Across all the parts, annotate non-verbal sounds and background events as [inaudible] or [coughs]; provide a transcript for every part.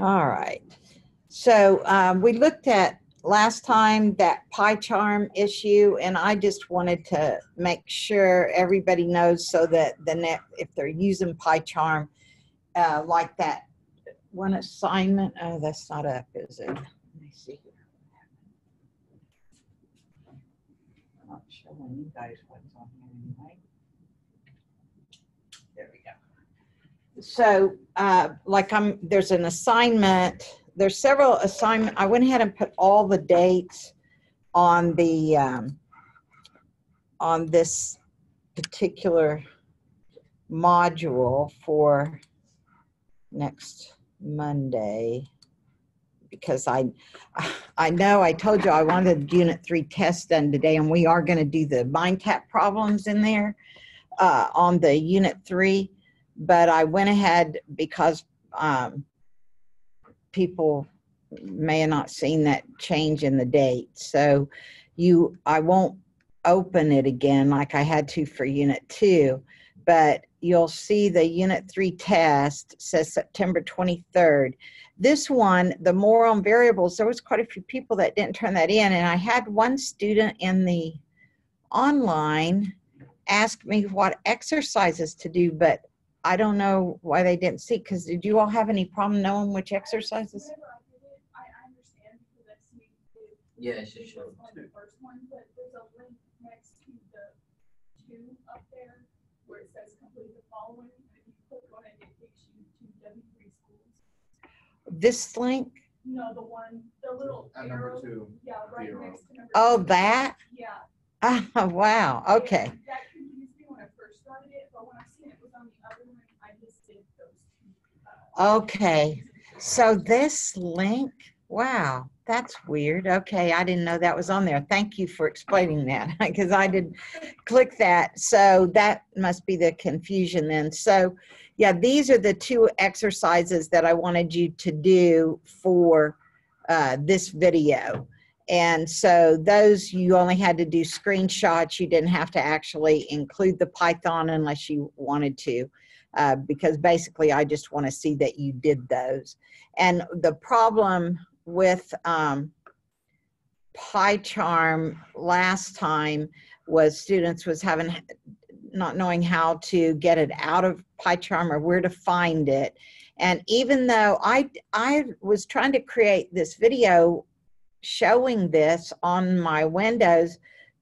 All right. So um, we looked at last time that PyCharm issue, and I just wanted to make sure everybody knows so that the net, if they're using PyCharm, uh, like that one assignment, oh, that's not up, is it? Let me see here. I'm Not showing you guys what's on here anyway. There we go. So, uh, like I'm, there's an assignment, there's several assignment, I went ahead and put all the dates on the, um, on this particular module for next Monday. Because I, I know I told you I wanted unit three test done today and we are gonna do the mind tap problems in there uh, on the unit three. But I went ahead because um, people may have not seen that change in the date. So you, I won't open it again like I had to for unit two, but you'll see the unit three test says September 23rd. This one, the more on variables, there was quite a few people that didn't turn that in. And I had one student in the online ask me what exercises to do, but I don't know why they didn't see, because did you all have any problem knowing which exercises? Whenever I did it, I, I understand because I've seen. Yeah, it should show two. the first one, but there's a link next to the two up there where it says complete the following. And if you click on it, it takes you to W three schools. This link? No, the one, the little At number arrow. two. Yeah, right the arrow. next to number. Oh, two. that? Yeah. Oh, [laughs] wow, okay. And That confused me when I first started it, but when I Okay, so this link, wow, that's weird. Okay, I didn't know that was on there. Thank you for explaining that [laughs] because I did click that. So that must be the confusion then. So yeah, these are the two exercises that I wanted you to do for uh, this video. And so those you only had to do screenshots. You didn't have to actually include the Python unless you wanted to uh, because basically I just want to see that you did those. And the problem with um, PyCharm last time was students was having not knowing how to get it out of PyCharm or where to find it. And even though I I was trying to create this video showing this on my Windows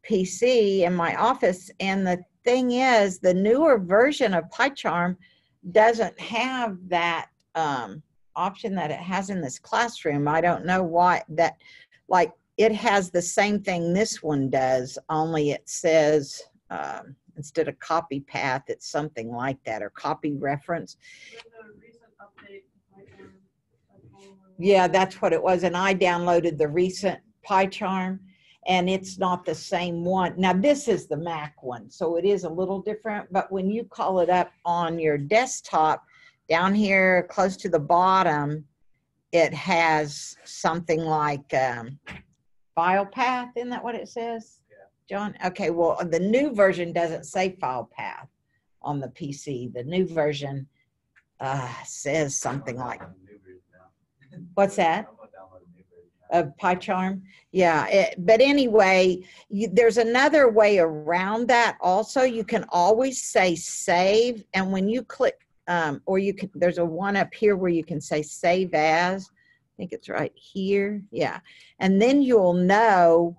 PC in my office, and the thing is, the newer version of PyCharm doesn't have that um, option that it has in this classroom. I don't know why that, like, it has the same thing this one does, only it says um, instead of copy path, it's something like that or copy reference. Then the recent update, like, um, like, um, Yeah, that's what it was. And I downloaded the recent PyCharm and it's not the same one. Now, this is the Mac one, so it is a little different. But when you call it up on your desktop, down here close to the bottom, it has something like um, file path. Isn't that what it says? John? Okay, well, the new version doesn't say file path on the PC. The new version uh, says something like, what's that? of PyCharm. Yeah, it, but anyway, you, there's another way around that. Also, you can always say save, and when you click, um, or you can, there's a one up here where you can say save as. I think it's right here. Yeah, and then you'll know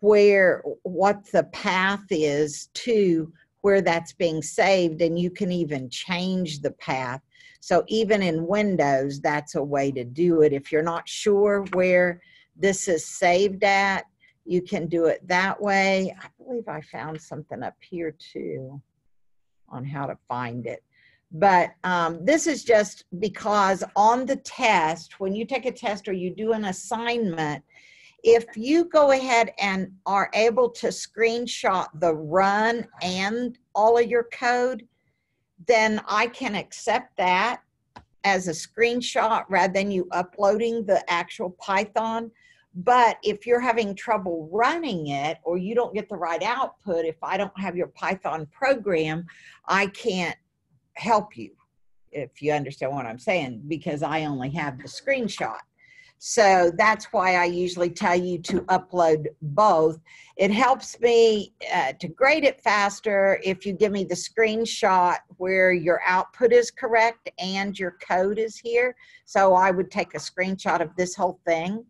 where what the path is to where that's being saved, and you can even change the path. So even in Windows, that's a way to do it. If you're not sure where this is saved at, you can do it that way. I believe I found something up here too on how to find it. But um, this is just because on the test, when you take a test or you do an assignment, if you go ahead and are able to screenshot the run and all of your code, then I can accept that as a screenshot rather than you uploading the actual Python. But if you're having trouble running it or you don't get the right output, if I don't have your Python program, I can't help you if you understand what I'm saying, because I only have the screenshot. So that's why I usually tell you to upload both. It helps me uh, to grade it faster if you give me the screenshot where your output is correct and your code is here. So I would take a screenshot of this whole thing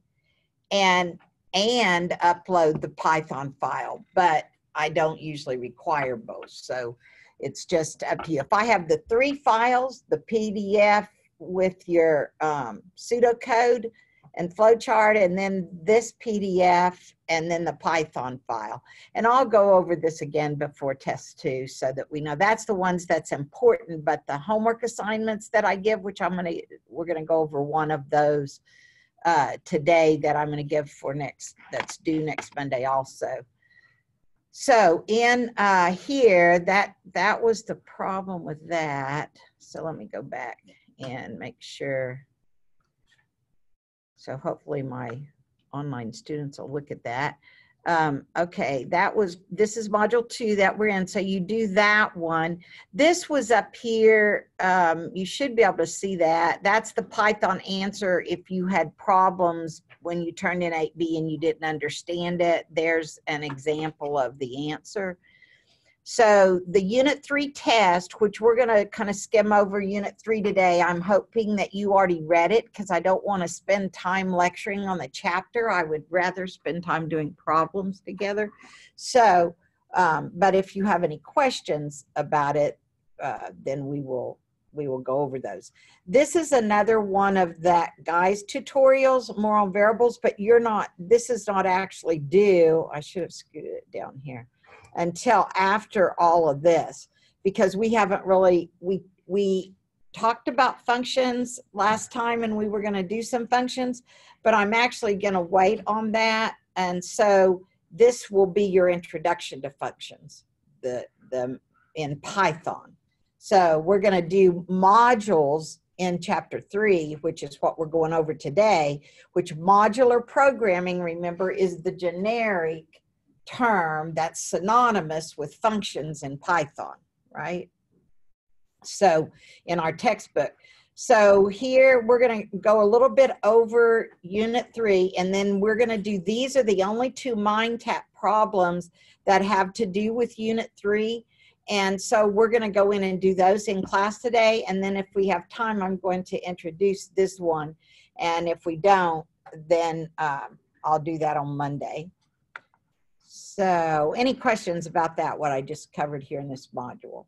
and and upload the Python file, but I don't usually require both. So it's just up to you. If I have the three files, the PDF with your um, pseudocode and flowchart, and then this PDF, and then the Python file. And I'll go over this again before test two so that we know that's the ones that's important, but the homework assignments that I give, which I'm gonna, we're gonna go over one of those uh, today that I'm gonna give for next, that's due next Monday also. So in uh, here, that that was the problem with that. So let me go back and make sure. So hopefully my online students will look at that. Um, okay, that was, this is module two that we're in. So you do that one. This was up here. Um, you should be able to see that. That's the Python answer if you had problems when you turned in 8B and you didn't understand it. There's an example of the answer. So the unit three test, which we're going to kind of skim over unit three today, I'm hoping that you already read it because I don't want to spend time lecturing on the chapter. I would rather spend time doing problems together. So, um, but if you have any questions about it, uh, then we will we will go over those. This is another one of that guy's tutorials, more on variables, but you're not, this is not actually due. I should have scooted it down here until after all of this because we haven't really we we talked about functions last time and we were going to do some functions but i'm actually going to wait on that. And so this will be your introduction to functions the the in python. So we're going to do modules in chapter three, which is what we're going over today, which modular programming, remember, is the generic term that's synonymous with functions in Python, right? So in our textbook. So here we're going to go a little bit over unit three, and then we're going to do these are the only two MindTap problems that have to do with unit three. And so we're going to go in and do those in class today. And then if we have time, I'm going to introduce this one. And if we don't, then um, I'll do that on Monday. So any questions about that, what I just covered here in this module?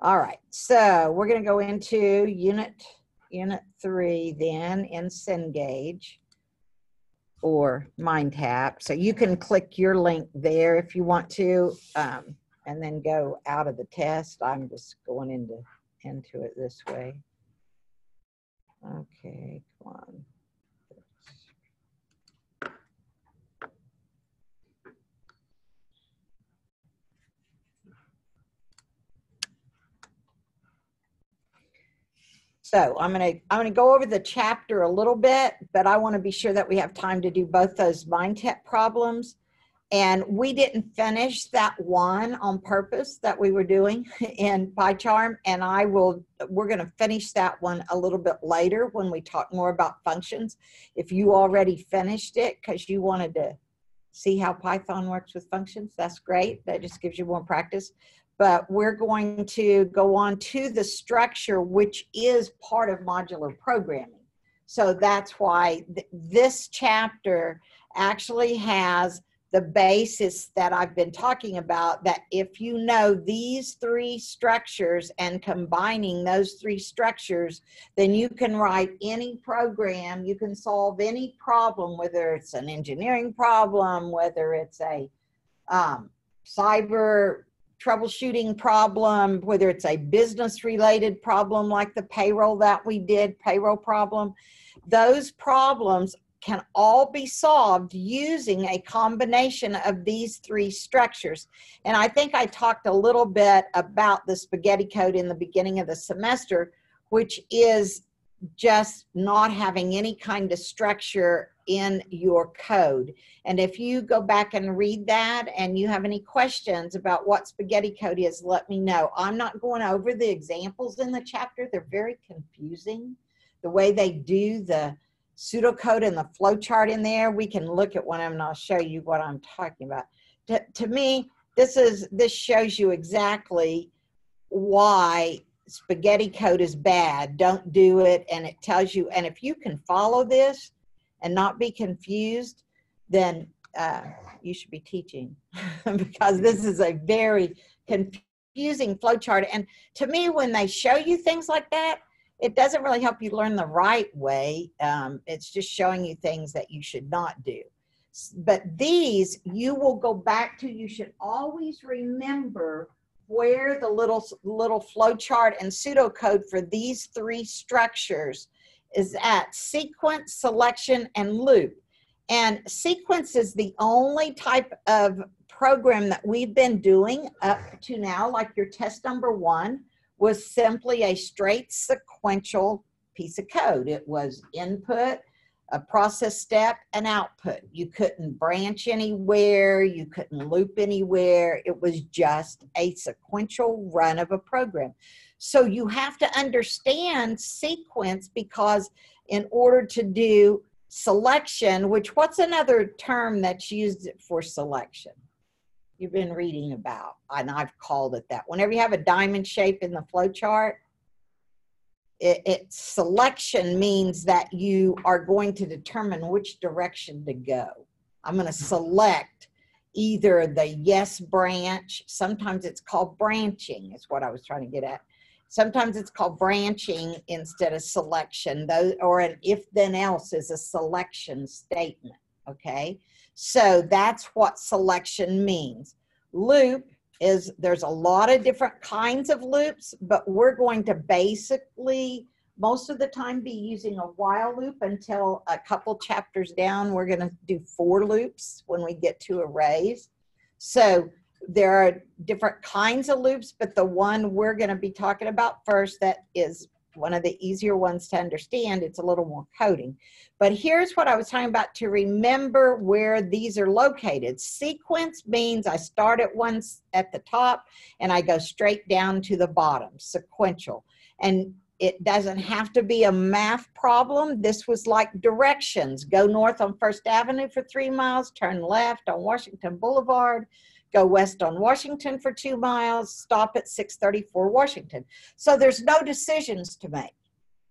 All right, so we're gonna go into unit, unit three then in Cengage or MindTap. So you can click your link there if you want to, um, and then go out of the test. I'm just going into, into it this way. Okay, come on. So I'm going to I'm going to go over the chapter a little bit, but I want to be sure that we have time to do both those MindTap problems. And we didn't finish that one on purpose that we were doing [laughs] in PyCharm. And I will, we're going to finish that one a little bit later when we talk more about functions. If you already finished it because you wanted to see how Python works with functions, that's great. That just gives you more practice but we're going to go on to the structure, which is part of modular programming. So that's why th this chapter actually has the basis that I've been talking about that if you know these three structures and combining those three structures, then you can write any program, you can solve any problem, whether it's an engineering problem, whether it's a um, cyber troubleshooting problem, whether it's a business related problem like the payroll that we did, payroll problem, those problems can all be solved using a combination of these three structures. And I think I talked a little bit about the spaghetti code in the beginning of the semester, which is just not having any kind of structure in your code. And if you go back and read that and you have any questions about what spaghetti code is, let me know. I'm not going over the examples in the chapter. They're very confusing. The way they do the pseudocode and the flowchart in there, we can look at one of them and I'll show you what I'm talking about. To, to me, this is this shows you exactly why spaghetti code is bad. Don't do it. And it tells you, and if you can follow this and not be confused, then uh, you should be teaching [laughs] because this is a very confusing flowchart. And to me, when they show you things like that, it doesn't really help you learn the right way. Um, it's just showing you things that you should not do. But these you will go back to. You should always remember where the little little flow chart and pseudocode for these three structures is at sequence, selection, and loop. And sequence is the only type of program that we've been doing up to now, like your test number one was simply a straight sequential piece of code. It was input, a process step, and output. You couldn't branch anywhere, you couldn't loop anywhere. It was just a sequential run of a program. So you have to understand sequence because in order to do selection, which what's another term that's used for selection? You've been reading about, and I've called it that. Whenever you have a diamond shape in the flow chart, it, it selection means that you are going to determine which direction to go. I'm going to mm-hmm. select either the yes branch. Sometimes it's called branching, is what I was trying to get at. Sometimes it's called branching instead of selection, though, or an if then else is a selection statement. Okay, so that's what selection means. Loop is there's a lot of different kinds of loops, but we're going to basically most of the time be using a while loop until a couple chapters down. We're going to do for loops when we get to arrays. So there are different kinds of loops, but the one we're going to be talking about first that is one of the easier ones to understand. It's a little more coding. But here's what I was talking about to remember where these are located. Sequence means I start at once at the top and I go straight down to the bottom, sequential. And it doesn't have to be a math problem. This was like directions. Go north on First Avenue for three miles, turn left on Washington Boulevard, go west on Washington for two miles, stop at 634 Washington. So there's no decisions to make.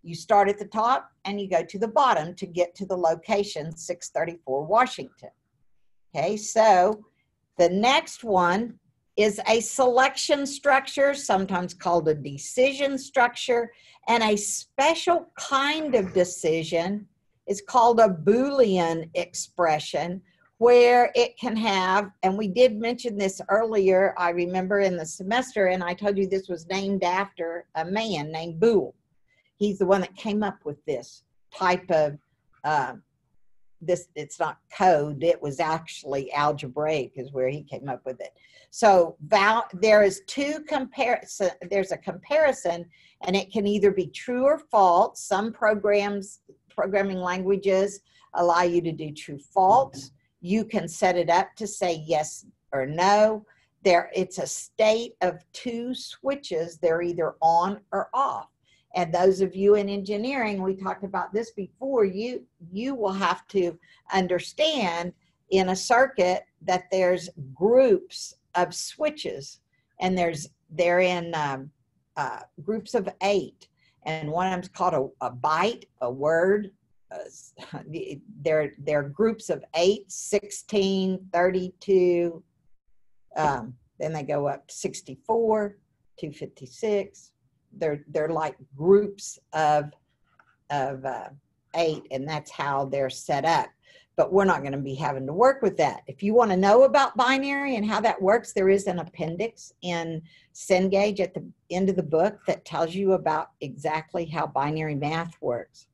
You start at the top and you go to the bottom to get to the location 634 Washington. Okay, so the next one is a selection structure, sometimes called a decision structure, and a special kind of decision is called a Boolean expression where it can have, and we did mention this earlier, I remember in the semester, and I told you this was named after a man named Boole. He's the one that came up with this type of uh, this it's not code it was actually algebraic is where he came up with it. So val there is two comparison there's a comparison and it can either be true or false. Some programs programming languages allow you to do true false you can set it up to say yes or no. There, it's a state of two switches. They're either on or off. And those of you in engineering, we talked about this before. You you will have to understand in a circuit that there's groups of switches, and there's they're in um, uh, groups of eight, and one of them's called a, a byte, a word, uh, they're, they're groups of 8, 16, 32, um, then they go up to 64, 256. They're, they're like groups of, of uh, eight, and that's how they're set up. But we're not going to be having to work with that. If you want to know about binary and how that works, there is an appendix in Cengage at the end of the book that tells you about exactly how binary math works.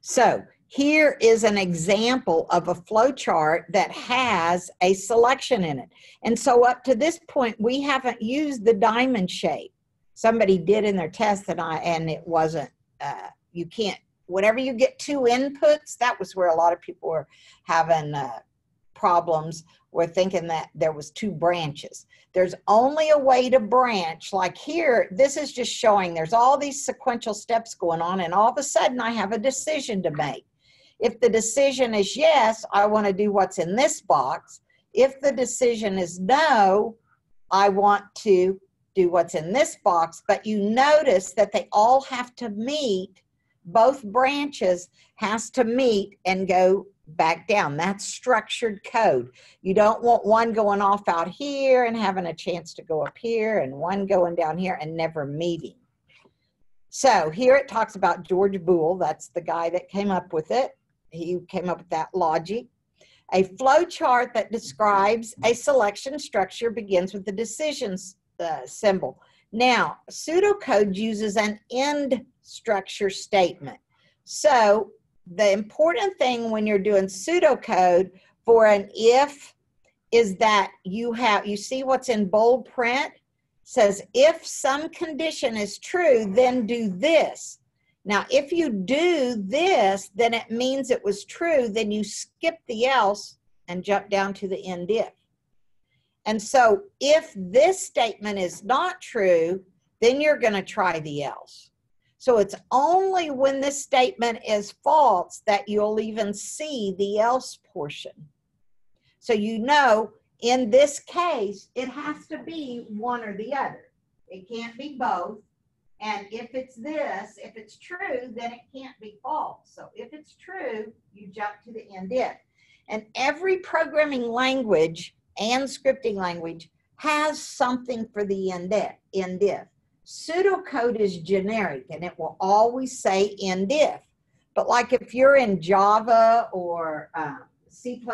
So here is an example of a flow chart that has a selection in it. And so up to this point, we haven't used the diamond shape. Somebody did in their test and I and it wasn't uh, you can't, whenever you get two inputs, that was where a lot of people were having uh, problems, were thinking that there was two branches. There's only a way to branch, like here, this is just showing there's all these sequential steps going on, and all of a sudden I have a decision to make. If the decision is yes, I want to do what's in this box. If the decision is no, I want to do what's in this box. But you notice that they all have to meet, both branches has to meet and go back down. That's structured code. You don't want one going off out here and having a chance to go up here and one going down here and never meeting. So here it talks about George Boole. That's the guy that came up with it. He came up with that logic. A flow chart that describes a selection structure begins with the decisions uh, symbol. Now, pseudocode uses an end structure statement. So the important thing when you're doing pseudocode for an if is that you have you see what's in bold print? Says if some condition is true then do this. Now if you do this then it means it was true then you skip the else and jump down to the end if. And so if this statement is not true then you're going to try the else so it's only when this statement is false that you'll even see the else portion. So you know in this case, it has to be one or the other. It can't be both. And if it's this, if it's true, then it can't be false. So if it's true, you jump to the end if. And every programming language and scripting language has something for the end if. Pseudocode is generic and it will always say end if. But like if you're in Java or uh, C++,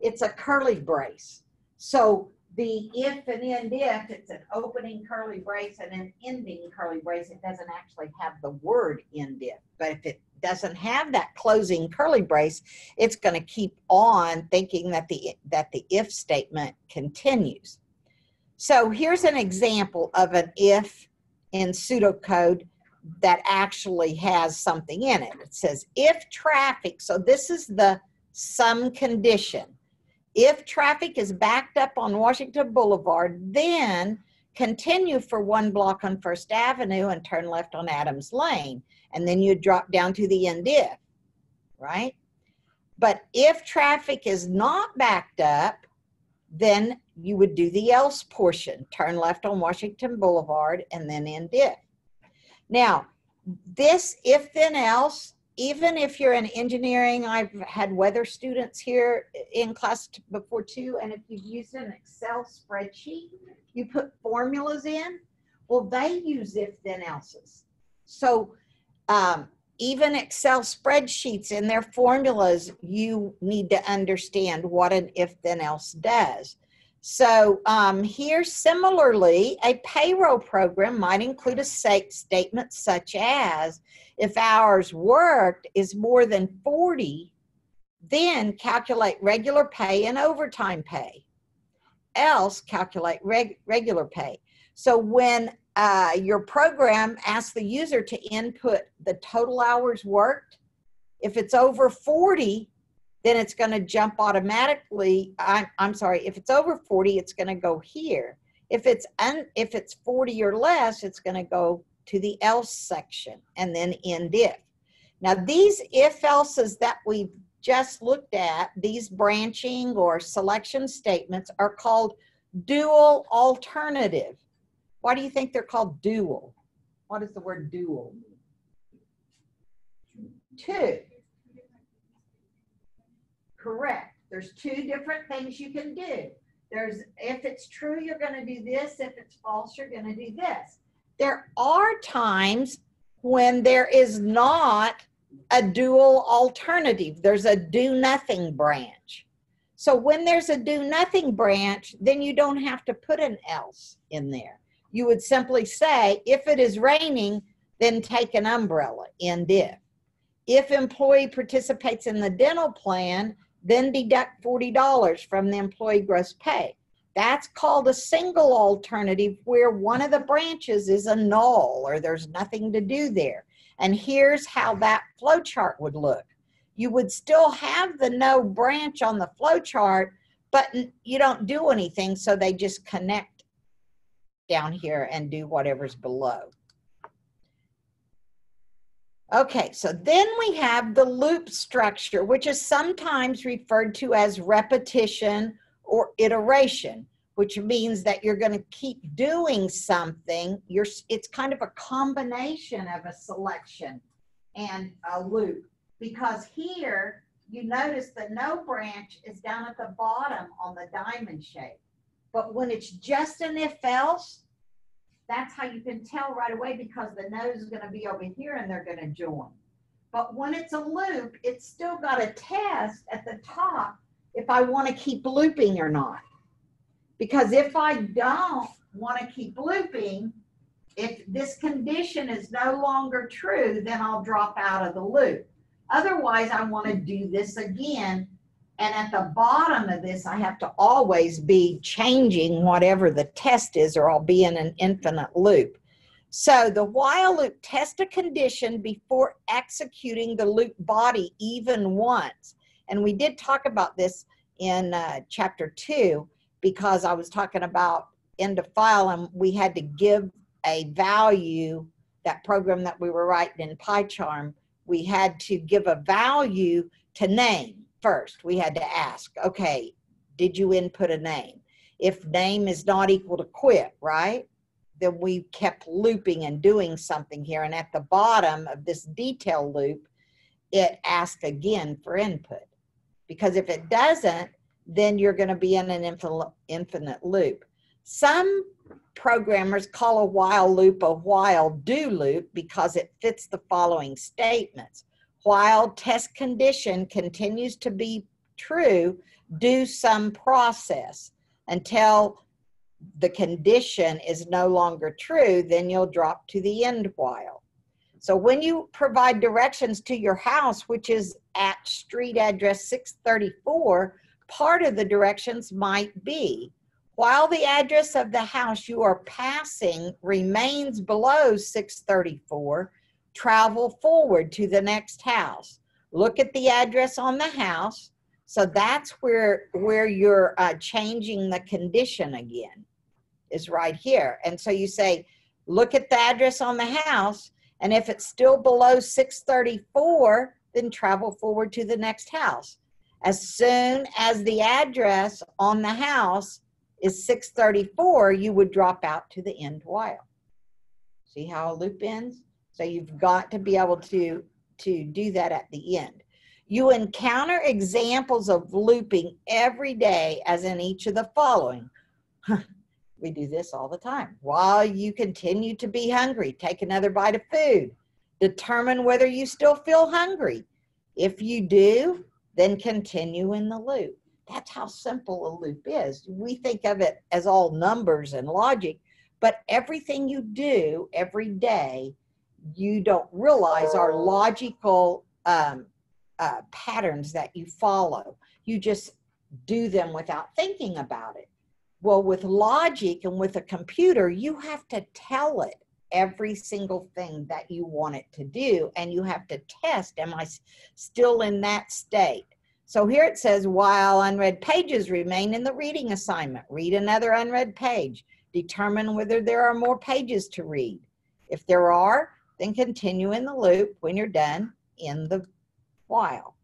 it's a curly brace. So the if and end if, it's an opening curly brace and an ending curly brace. It doesn't actually have the word end if. But if it doesn't have that closing curly brace, it's going to keep on thinking that the that the if statement continues. So here's an example of an if in pseudocode that actually has something in it. It says if traffic, so this is the some condition. If traffic is backed up on Washington Boulevard, then continue for one block on First Avenue and turn left on Adams Lane. And then you drop down to the end if, right? But if traffic is not backed up, then you would do the else portion, turn left on Washington Boulevard and then end if. Now, this if then else, even if you're in engineering, I've had weather students here in class before too, and if you've used an Excel spreadsheet, you put formulas in, well, they use if then else's. So um, even Excel spreadsheets in their formulas, you need to understand what an if then else does. So um, here, similarly, a payroll program might include a statement such as, if hours worked is more than 40, then calculate regular pay and overtime pay. Else, calculate reg regular pay. So when uh, your program asks the user to input the total hours worked. If it's over 40, then it's going to jump automatically. I'm, I'm sorry, if it's over 40, it's going to go here. If it's un, if it's 40 or less, it's going to go to the else section and then end if. Now these if else's that we've just looked at, these branching or selection statements are called dual alternative. Why do you think they're called dual? What is the word dual? Two. Correct. There's two different things you can do. There's, if it's true, you're going to do this. If it's false, you're going to do this. There are times when there is not a dual alternative. There's a do nothing branch. So when there's a do nothing branch, then you don't have to put an else in there you would simply say, if it is raining, then take an umbrella, end if. If employee participates in the dental plan, then deduct $40 from the employee gross pay. That's called a single alternative where one of the branches is a null or there's nothing to do there. And here's how that flow chart would look. You would still have the no branch on the flow chart, but you don't do anything, so they just connect down here and do whatever's below. Okay, so then we have the loop structure, which is sometimes referred to as repetition or iteration, which means that you're going to keep doing something. You're, it's kind of a combination of a selection and a loop. Because here, you notice the no branch is down at the bottom on the diamond shape. But when it's just an if else, that's how you can tell right away because the nose is going to be over here and they're going to join. But when it's a loop, it's still got a test at the top if I want to keep looping or not. Because if I don't want to keep looping, if this condition is no longer true, then I'll drop out of the loop. Otherwise, I want to do this again. And at the bottom of this, I have to always be changing whatever the test is, or I'll be in an infinite loop. So the while loop test a condition before executing the loop body even once. And we did talk about this in uh, chapter two because I was talking about end of file and we had to give a value, that program that we were writing in PyCharm, we had to give a value to name first. We had to ask, okay, did you input a name? If name is not equal to quit, right? Then we kept looping and doing something here. And at the bottom of this detail loop, it asks again for input. Because if it doesn't, then you're going to be in an infinite, loop. Some programmers call a while loop a while do loop because it fits the following statements. While test condition continues to be true, do some process until the condition is no longer true, then you'll drop to the end while. So when you provide directions to your house, which is at street address 634, part of the directions might be while the address of the house you are passing remains below 634, travel forward to the next house. Look at the address on the house. So that's where where you're uh, changing the condition again, is right here. And so you say, look at the address on the house, and if it's still below 634, then travel forward to the next house. As soon as the address on the house is 634, you would drop out to the end while. See how a loop ends? So you've got to be able to, to do that at the end. You encounter examples of looping every day as in each of the following. [laughs] we do this all the time. While you continue to be hungry, take another bite of food. Determine whether you still feel hungry. If you do, then continue in the loop. That's how simple a loop is. We think of it as all numbers and logic, but everything you do every day, you don't realize are logical um, uh, patterns that you follow. You just do them without thinking about it. Well, with logic and with a computer, you have to tell it every single thing that you want it to do, and you have to test am I still in that state? So here it says, while unread pages remain in the reading assignment, read another unread page. Determine whether there are more pages to read. If there are, then continue in the loop when you're done in the while.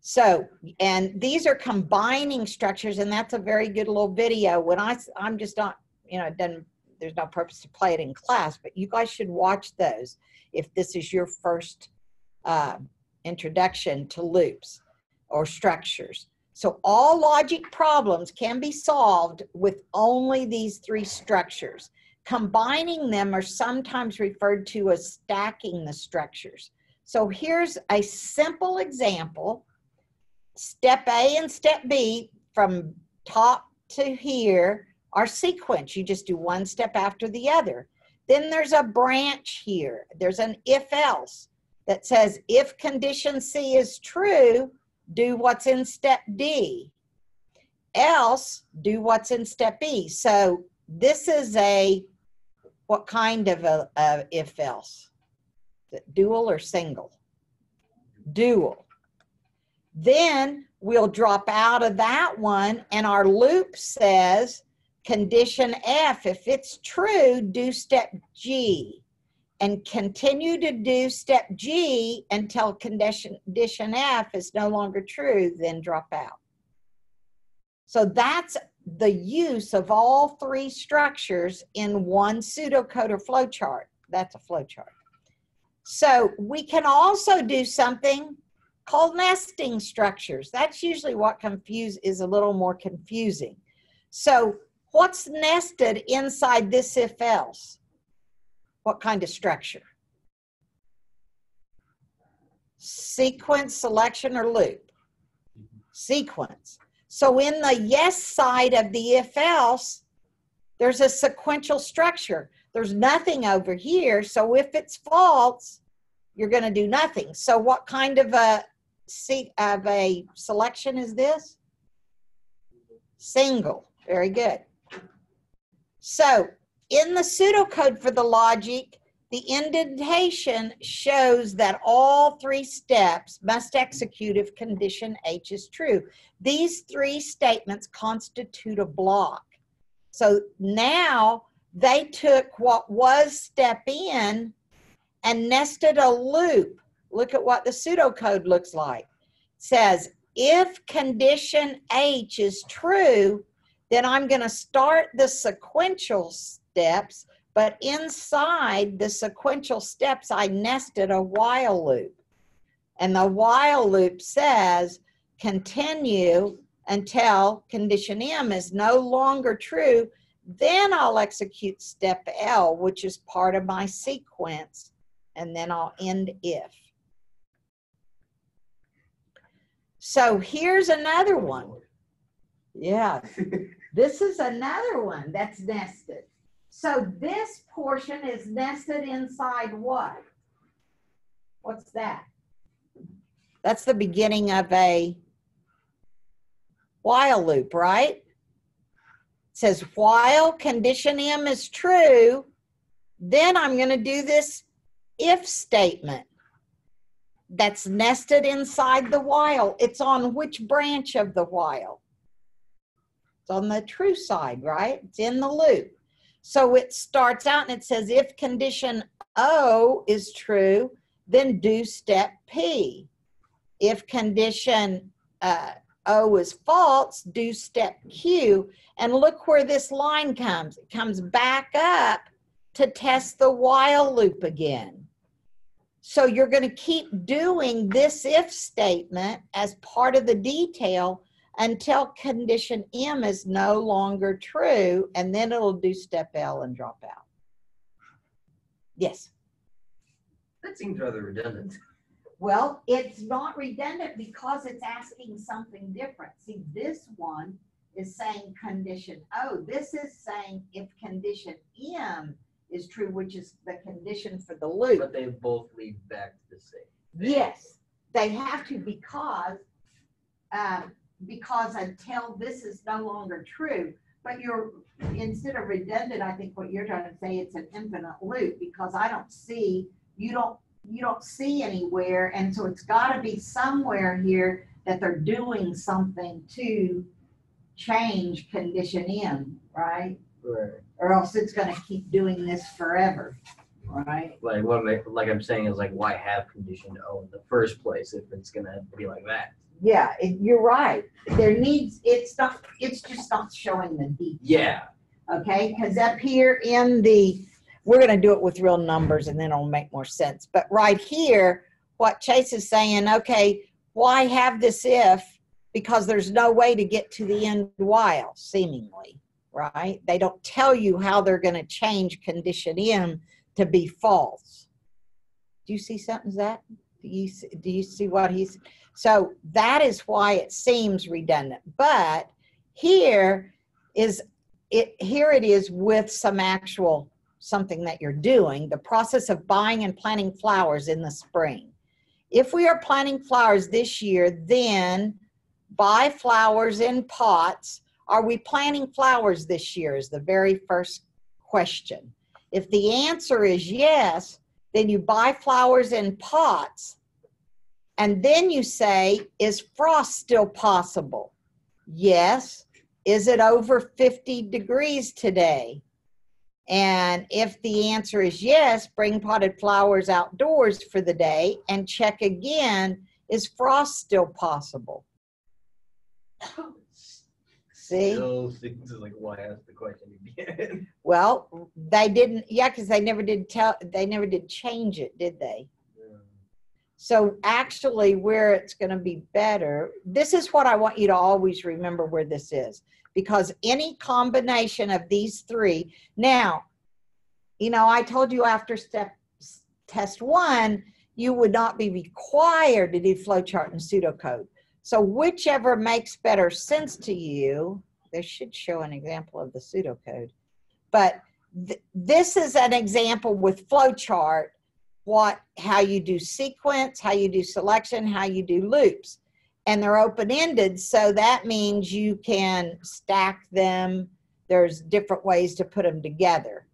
So, and these are combining structures, and that's a very good little video. When I, I'm just not, you know, it doesn't, there's no purpose to play it in class, but you guys should watch those if this is your first uh, introduction to loops or structures. So all logic problems can be solved with only these three structures. Combining them are sometimes referred to as stacking the structures. So here's a simple example. Step A and step B from top to here are sequence. You just do one step after the other. Then there's a branch here. There's an if else that says if condition C is true, do what's in step D. else, do what's in step E. So this is a, what kind of a, a if else? Dual or single? Dual. Then we'll drop out of that one and our loop says condition F, if it's true, do step G and continue to do step G until condition, condition F is no longer true, then drop out. So that's the use of all three structures in one pseudocode or flowchart. That's a flowchart. So we can also do something called nesting structures. That's usually what confuse is a little more confusing. So what's nested inside this if else? What kind of structure? Sequence, selection, or loop? Sequence. So in the yes side of the if else, there's a sequential structure. There's nothing over here. So if it's false, you're going to do nothing. So what kind of a see of a selection is this? Single. Very good. So in the pseudocode for the logic, the indentation shows that all three steps must execute if condition H is true. These three statements constitute a block. So now they took what was step in and nested a loop. Look at what the pseudocode looks like. It says, if condition H is true, then I'm going to start the sequential steps, but inside the sequential steps, I nested a while loop. And the while loop says continue until condition M is no longer true. Then I'll execute step L, which is part of my sequence, and then I'll end if. So here's another one. [laughs] Yeah, this is another one that's nested. So this portion is nested inside what? What's that? That's the beginning of a while loop, right? It says while condition M is true, then I'm going to do this if statement that's nested inside the while. It's on which branch of the while? It's on the true side, right? It's in the loop. So it starts out and it says if condition O is true, then do step P. If condition uh, O is false, do step Q. And look where this line comes. It comes back up to test the while loop again. So you're going to keep doing this if statement as part of the detail until condition M is no longer true, and then it'll do step L and drop out. Yes. That seems rather redundant. Well, it's not redundant because it's asking something different. See, this one is saying condition O. This is saying if condition M is true, which is the condition for the loop. But they both lead back to the same. Yes, they have to because, um, because until this is no longer true, but you're, instead of redundant, I think what you're trying to say, it's an infinite loop, because I don't see, you don't, you don't see anywhere, and so it's gotta be somewhere here that they're doing something to change condition in, right? Right. Or else it's gonna keep doing this forever, right? Like what I'm, like I'm saying is like why have condition O in the first place if it's gonna be like that? Yeah, it, you're right. There needs, it's not, it's just not showing the detail. Yeah. Okay, because up here in the, we're gonna do it with real numbers and then it'll make more sense. But right here, what Chase is saying, okay, why have this if? Because there's no way to get to the end while, seemingly, right? They don't tell you how they're gonna change condition M to be false. Do you see something, Zach? Do you, see- do you see what he's, so that is why it seems redundant. But here is it here it is with some actual something that you're doing, the process of buying and planting flowers in the spring. If we are planting flowers this year, then buy flowers in pots. Are we planting flowers this year? Is the very first question. If the answer is yes, then you buy flowers in pots. And then you say, is frost still possible? Yes. Is it over 50 degrees today? And if the answer is yes, bring potted flowers outdoors for the day and check again, is frost still possible? See? Still seems like why ask the question again? [laughs] Well, they didn't, yeah, because they never did tell, they never did change it, did they? So actually, where it's going to be better, this is what I want you to always remember where this is. Because any combination of these three, now, you know, I told you after step test one, you would not be required to do flowchart and pseudocode. So whichever makes better sense to you, this should show an example of the pseudocode. But th- this is an example with flowchart what how you do sequence, how you do selection, how you do loops. And they're open-ended, so that means you can stack them. There's different ways to put them together.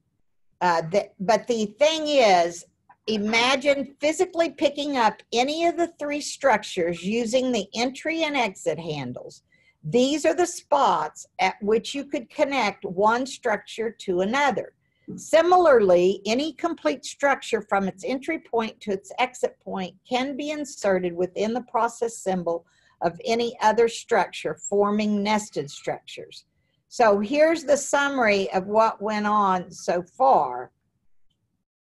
Uh, the, but the thing is, imagine physically picking up any of the three structures using the entry and exit handles. These are the spots at which you could connect one structure to another. Similarly, any complete structure from its entry point to its exit point can be inserted within the process symbol of any other structure forming nested structures. So here's the summary of what went on so far.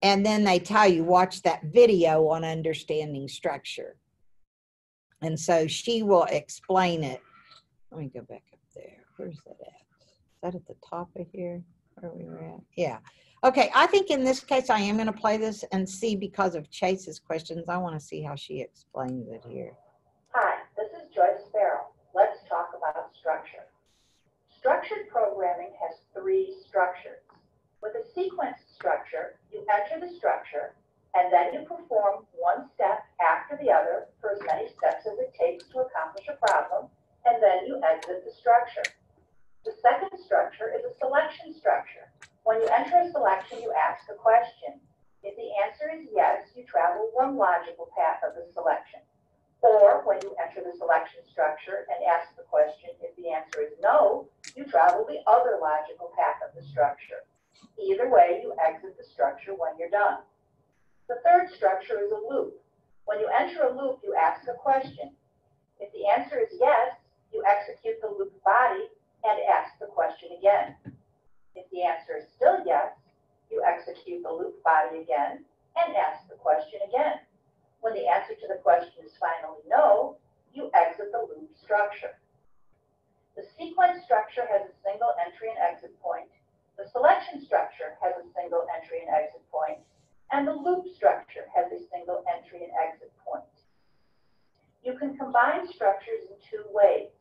And then they tell you, watch that video on understanding structure. And so she will explain it. Let me go back up there. Where's that at? Is that at the top of here? Where we were at? Yeah. Okay, I think in this case, I am going to play this and see because of Chase's questions. I want to see how she explains it here. Hi, this is Joyce Farrell. Let's talk about structure. Structured programming has three structures. With a sequence structure, you enter the structure and then you perform one step after the other for as many steps as it takes to accomplish a problem, and then you exit the structure. The second structure is a selection structure. When you enter a selection, you ask a question. If the answer is yes, you travel one logical path of the selection. Or when you enter the selection structure and ask the question, if the answer is no, you travel the other logical path of the structure. Either way, you exit the structure when you're done. The third structure is a loop. When you enter a loop, you ask a question. If the answer is yes, you execute the loop body and ask the question again. If the answer is still yes, you execute the loop body again and ask the question again. When the answer to the question is finally no, you exit the loop structure. The sequence structure has a single entry and exit point. The selection structure has a single entry and exit point, and the loop structure has a single entry and exit point. You can combine structures in two ways.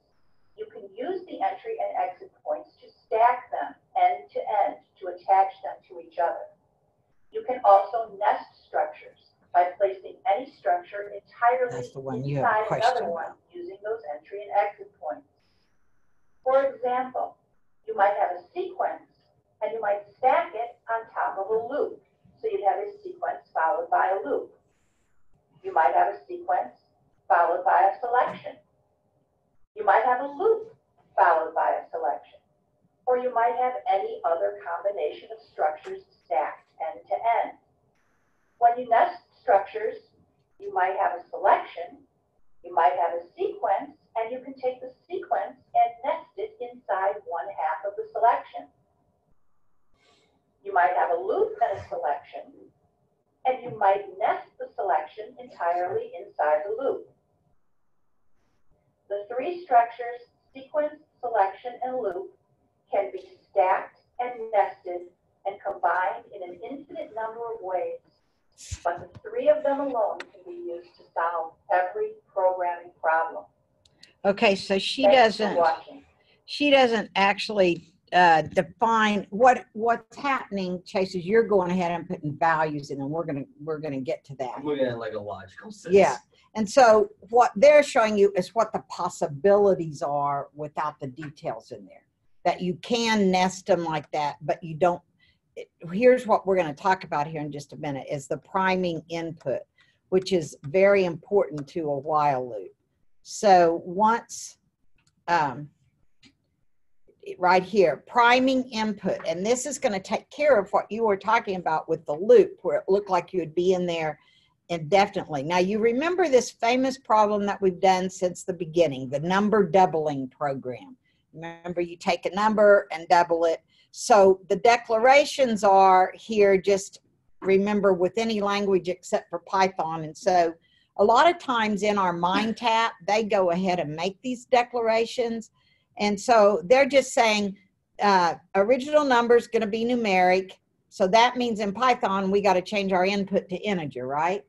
You can use the entry and exit points to stack them end to end to attach them to each other. You can also nest structures by placing any structure entirely That's the one you have inside another one using those entry and exit points. For example, you might have a sequence and you might stack it on top of a loop. So you'd have a sequence followed by a loop. You might have a sequence followed by a selection. You might have a loop followed by a selection. Or you might have any other combination of structures stacked end to end. When you nest structures, you might have a selection, you might have a sequence, and you can take the sequence and nest it inside one half of the selection. You might have a loop and a selection, and you might nest the selection entirely inside the loop. The three structures, sequence, selection, and loop, can be stacked and nested and combined in an infinite number of ways. But the three of them alone can be used to solve every programming problem. Okay, so she Thanks doesn't, she doesn't actually uh, define what what's happening. Chase is you're going ahead and putting values in, and we're gonna we're gonna get to that. I'm looking at like a logical sense. Yeah. And so what they're showing you is what the possibilities are without the details in there. That you can nest them like that, but you don't. it- Here's what we're going to talk about here in just a minute is the priming input, which is very important to a while loop. So once, um, right here, priming input, and this is going to take care of what you were talking about with the loop, where it looked like you would be in there indefinitely. Now, you remember this famous problem that we've done since the beginning, the number doubling program. Remember, you take a number and double it. So the declarations are here, just remember with any language except for Python. And so a lot of times in our MindTap, they go ahead and make these declarations. And so they're just saying uh, original number is going to be numeric. So that means in Python, we got to change our input to integer, right?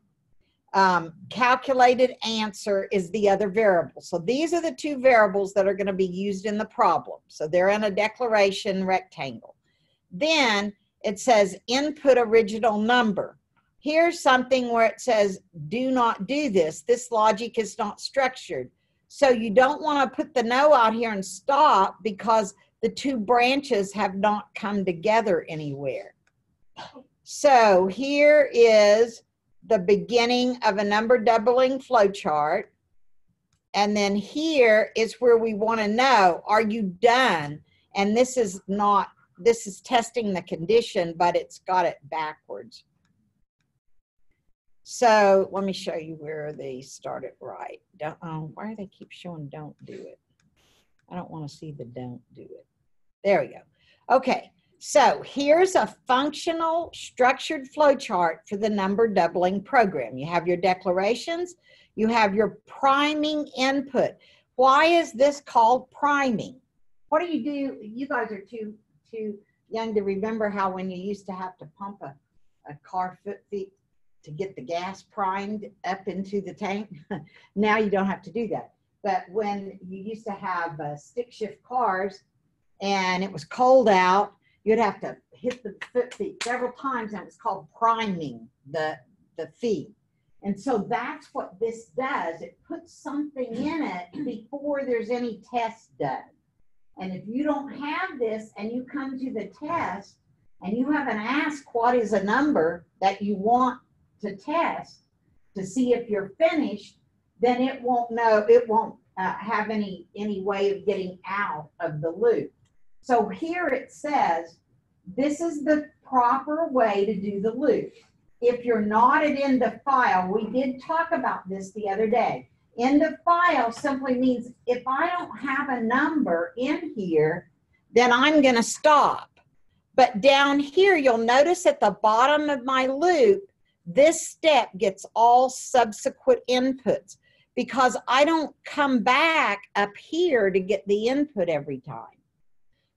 Um, calculated answer is the other variable. So these are the two variables that are going to be used in the problem. So they're in a declaration rectangle. Then it says input original number. Here's something where it says do not do this. This logic is not structured. So you don't want to put the no out here and stop because the two branches have not come together anywhere. So here is the beginning of a number doubling flow chart. And then here is where we want to know, are you done? And this is not, this is testing the condition, but it's got it backwards. So let me show you where they started right. Don't, oh, why do they keep showing don't do it? I don't want to see the don't do it. There we go. Okay, so here's a functional structured flow chart for the number doubling program. You have your declarations, you have your priming input. Why is this called priming? What do you do? You guys are too too young to remember how when you used to have to pump a, a car foot feet to get the gas primed up into the tank. [laughs] now you don't have to do that. But when you used to have uh, stick shift cars and it was cold out, you'd have to hit the foot feet several times and it was called priming the, the feet. And so that's what this does. It puts something in it before there's any test done. And if you don't have this and you come to the test and you haven't asked what is a number that you want to test to see if you're finished, then it won't know, it won't uh, have any, any way of getting out of the loop. So here it says, this is the proper way to do the loop. If you're not at end of file, we did talk about this the other day. End of file simply means if I don't have a number in here, then I'm going to stop. But down here, you'll notice at the bottom of my loop, this step gets all subsequent inputs because I don't come back up here to get the input every time.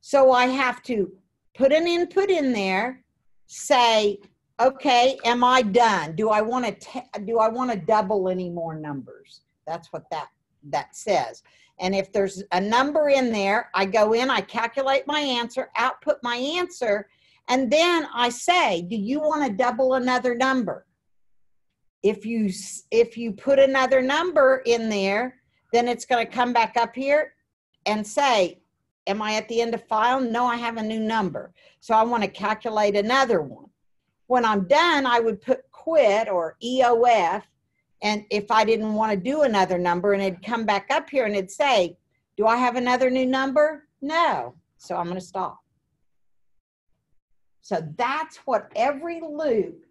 So I have to put an input in there, say, okay, am I done? Do I want to do I want to double any more numbers? That's what that that says. And if there's a number in there, I go in, I calculate my answer, output my answer, and then I say, do you want to double another number? If you if you put another number in there, then it's going to come back up here and say, am I at the end of file? No, I have a new number. So I want to calculate another one. When I'm done, I would put quit or EOF. And if I didn't want to do another number and it'd come back up here and it'd say, do I have another new number? No. So I'm going to stop. So that's what every loop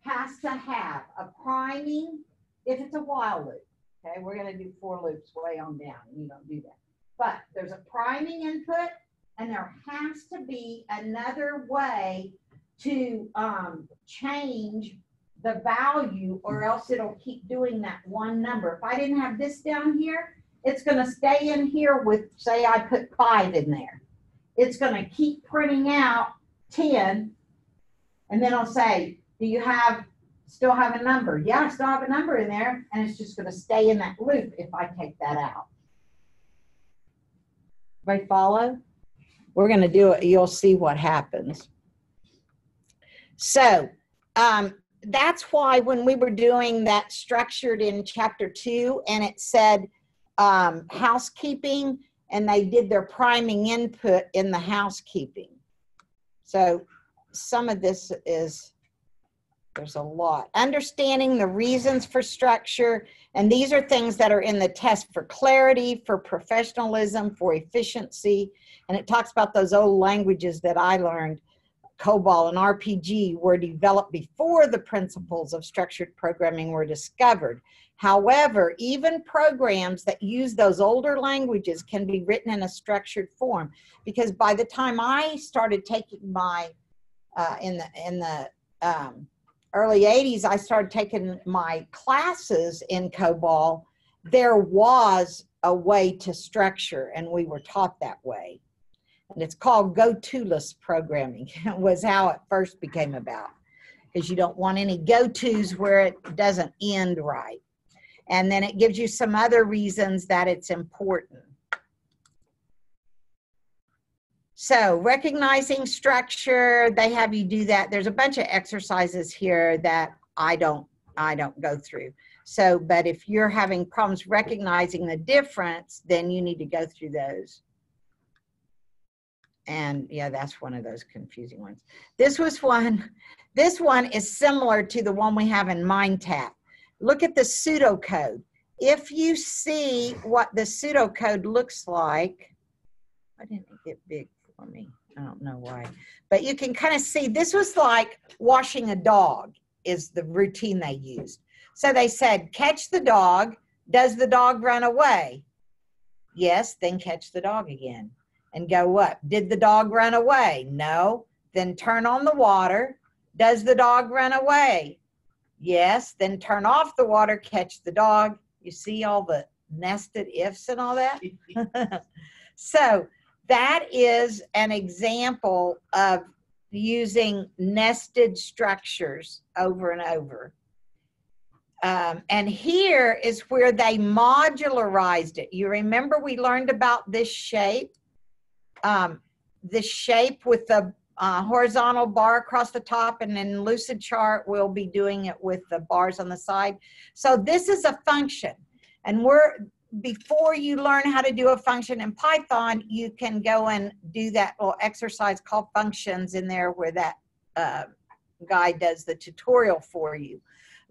has to have a priming if it's a while loop. Okay, we're going to do for loops way on down. You don't do that. But there's a priming input, and there has to be another way to um, change the value, or else it'll keep doing that one number. If I didn't have this down here, it's going to stay in here with, say, I put five in there. It's going to keep printing out 10, and then I'll say, Do you have still have a number? Yeah, I still have a number in there, and it's just going to stay in that loop if I take that out. Everybody follow? we're going to do it. You'll see what happens. So um, that's why when we were doing that structured in chapter two and it said um, housekeeping and they did their priming input in the housekeeping. So some of this is, there's a lot. Understanding the reasons for structure. And these are things that are in the test for clarity, for professionalism, for efficiency. And it talks about those old languages that I learned COBOL and RPG were developed before the principles of structured programming were discovered. However, even programs that use those older languages can be written in a structured form because by the time I started taking my uh, in the in the um, early 80s, I started taking my classes in COBOL. There was a way to structure, and we were taught that way. And it's called go-to-less programming. [laughs] Was how it first became about because you don't want any go-tos where it doesn't end right. And then it gives you some other reasons that it's important so recognizing structure they have you do that there's a bunch of exercises here that i don't i don't go through so but if you're having problems recognizing the difference then you need to go through those and yeah, that's one of those confusing ones. This was one, this one is similar to the one we have in MindTap. Look at the pseudocode. If you see what the pseudocode looks like, why didn't get big for me? I don't know why. But you can kind of see this was like washing a dog is the routine they used. So they said, catch the dog. Does the dog run away? Yes, then catch the dog again and go what? Did the dog run away? No. Then turn on the water. Does the dog run away? Yes. Then turn off the water, catch the dog. You see all the nested ifs and all that? [laughs] so that is an example of using nested structures over and over. Um, and here is where they modularized it. You remember we learned about this shape? um, the shape with the uh, horizontal bar across the top and then Lucidchart we'll be doing it with the bars on the side. So this is a function and we're before you learn how to do a function in Python, you can go and do that little exercise called functions in there where that uh, guy does the tutorial for you.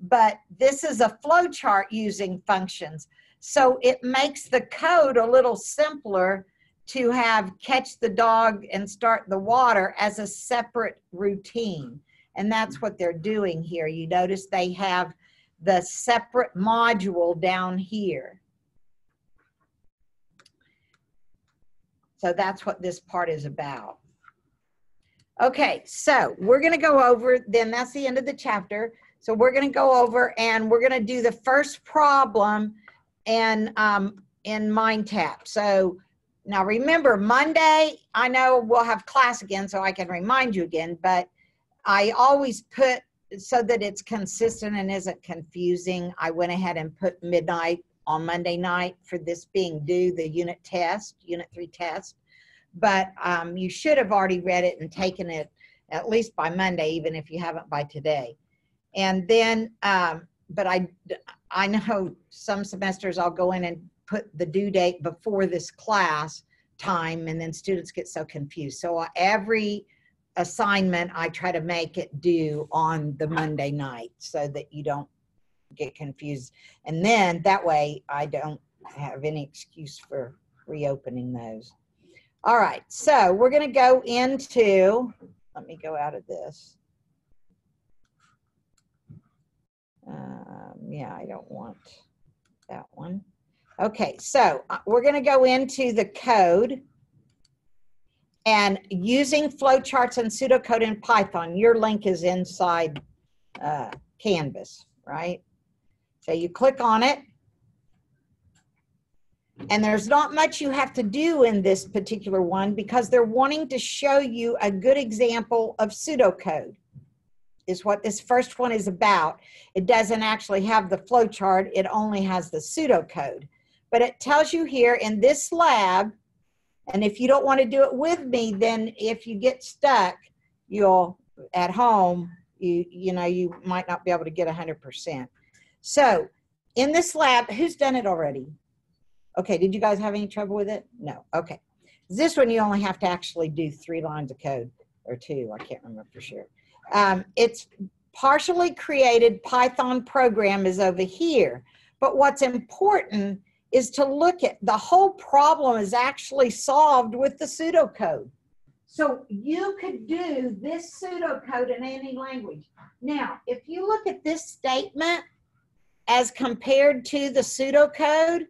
But this is a flow chart using functions. So it makes the code a little simpler to have catch the dog and start the water as a separate routine. And that's what they're doing here. You notice they have the separate module down here. So that's what this part is about. Okay, so we're going to go over, then that's the end of the chapter. So we're going to go over and we're going to do the first problem and um, in MindTap. So now remember, Monday, I know we'll have class again, so I can remind you again, but I always put so that it's consistent and isn't confusing. I went ahead and put midnight on Monday night for this being due, the unit test, unit three test. But um, you should have already read it and taken it at least by Monday, even if you haven't by today. And then, um, but I, I know some semesters I'll go in and put the due date before this class time and then students get so confused. So uh, every assignment I try to make it due on the Monday night so that you don't get confused. And then that way I don't have any excuse for reopening those. All right, so we're going to go into, let me go out of this. Um, yeah, I don't want that one. Okay, so uh, we're going to go into the code and using flowcharts and pseudocode in Python. Your link is inside uh, Canvas, right? So you click on it. And there's not much you have to do in this particular one because they're wanting to show you a good example of pseudocode is what this first one is about. It doesn't actually have the flowchart, it only has the pseudocode. But it tells you here in this lab, And if you don't want to do it with me, then if you get stuck, you'll at home, you you know, you might not be able to get 100%. So, in this lab, who's done it already? Okay, did you guys have any trouble with it? No. Okay. This one you only have to actually do 3 lines of code or two, I can't remember for sure. Um, it's partially created Python program is over here. But what's important is to look at the whole problem is actually solved with the pseudocode. So you could do this pseudocode in any language. Now, if you look at this statement as compared to the pseudocode,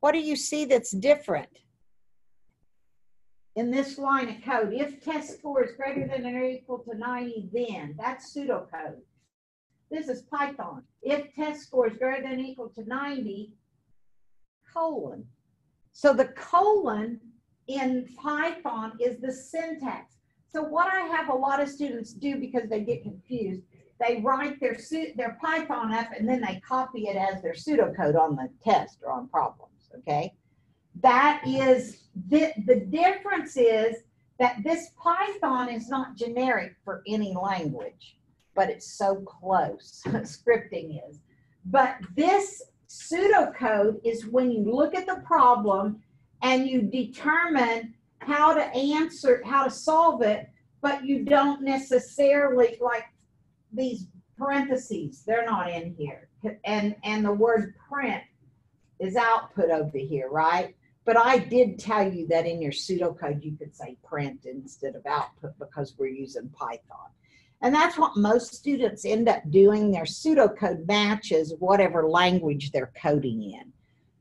what do you see that's different? In this line of code, if test score is greater than or equal to 90, then that's pseudocode. This is Python. If test score is greater than or equal to 90, colon. So the colon in Python is the syntax. So what I have a lot of students do because they get confused, they write their their Python up and then they copy it as their pseudocode on the test or on problems. Okay, that is the the difference is that this Python is not generic for any language, but it's so close. [laughs] Scripting is, but this pseudocode is when you look at the problem and you determine how to answer, how to solve it, but you don't necessarily like these parentheses, they're not in here. And and the word print is output over here, right? But I did tell you that in your pseudocode you could say print instead of output because we're using Python. And that's what most students end up doing. Their pseudocode matches whatever language they're coding in.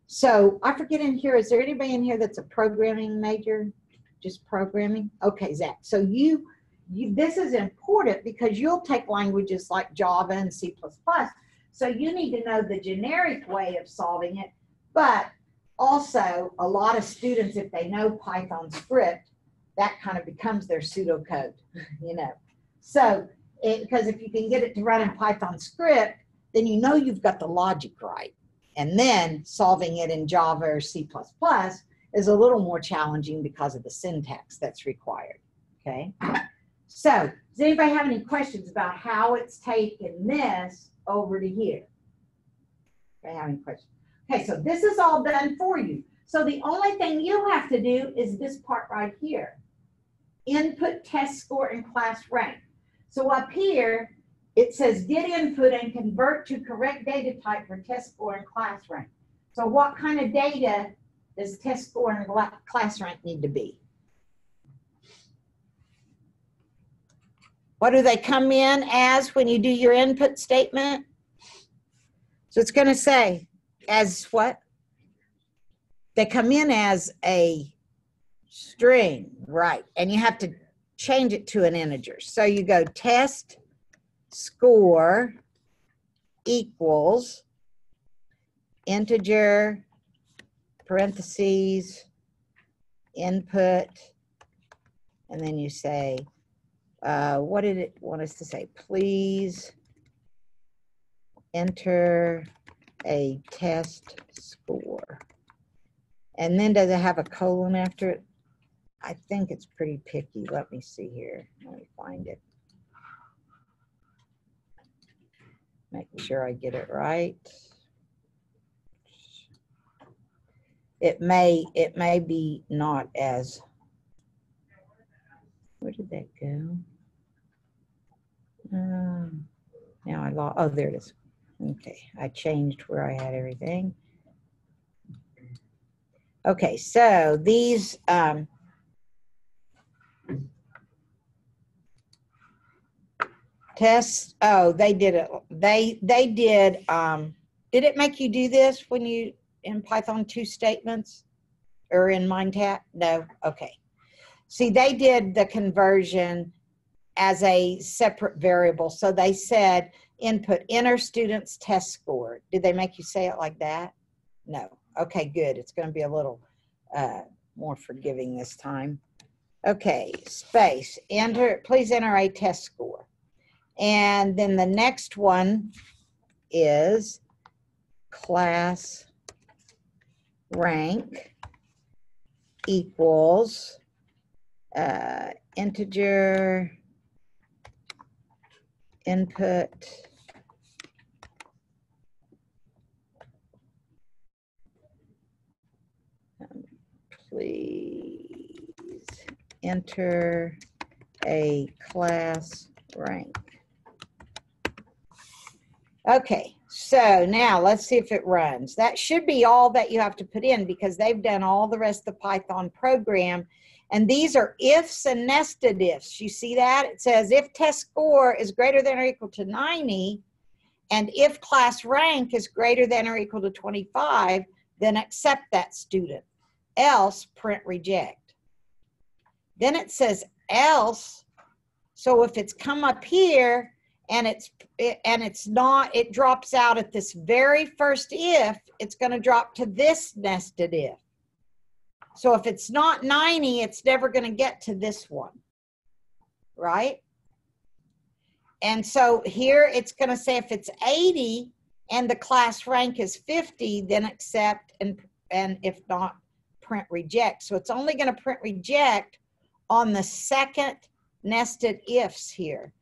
So I forget in here, is there anybody in here that's a programming major? Just programming? Okay, Zach. So you, you this is important because you'll take languages like Java and C. So you need to know the generic way of solving it. But also, a lot of students, if they know Python script, that kind of becomes their pseudocode, [laughs] you know. So, because if you can get it to run in Python script, then you know you've got the logic right. And then solving it in Java or C++ is a little more challenging because of the syntax that's required. Okay. So, does anybody have any questions about how it's taken this over to here? Okay, have any questions? Okay, so this is all done for you. So the only thing you have to do is this part right here. Input test score and class rank. So up here, it says get input and convert to correct data type for test score and class rank. So what kind of data does test score and class rank need to be? What do they come in as when you do your input statement? So it's going to say as what? They come in as a string, right? And you have to change it to an integer. So you go test score equals integer parentheses input and then you say uh, what did it want us to say please enter a test score and then does it have a colon after it I think it's pretty picky. Let me see here. Let me find it. Make sure I get it right. It may, it may be not as, where did that go? Um, now I lost, oh, there it is. Okay, I changed where I had everything. Okay, so these, um, tests oh they did it they they did um did it make you do this when you in python two statements or in MindTap? no okay see they did the conversion as a separate variable. So they said input enter students test score. Did they make you say it like that? No. Okay good. It's going to be a little uh, more forgiving this time. Okay space. Enter please enter a test score. And then the next one is class rank equals uh, integer input um, please enter a class rank. Okay, so now let's see if it runs. That should be all that you have to put in because they've done all the rest of the Python program. And these are ifs and nested ifs. You see that? It says if test score is greater than or equal to 90, and if class rank is greater than or equal to 25, then accept that student. Else, print reject. Then it says else. So if it's come up here and it's it- and it's not, it drops out at this very first if, it's going to drop to this nested if. So if it's not 90, it's never going to get to this one. Right? And so here it's going to say if it's 80 and the class rank is 50, then accept and and if not print reject. So it's only going to print reject on the second nested ifs here.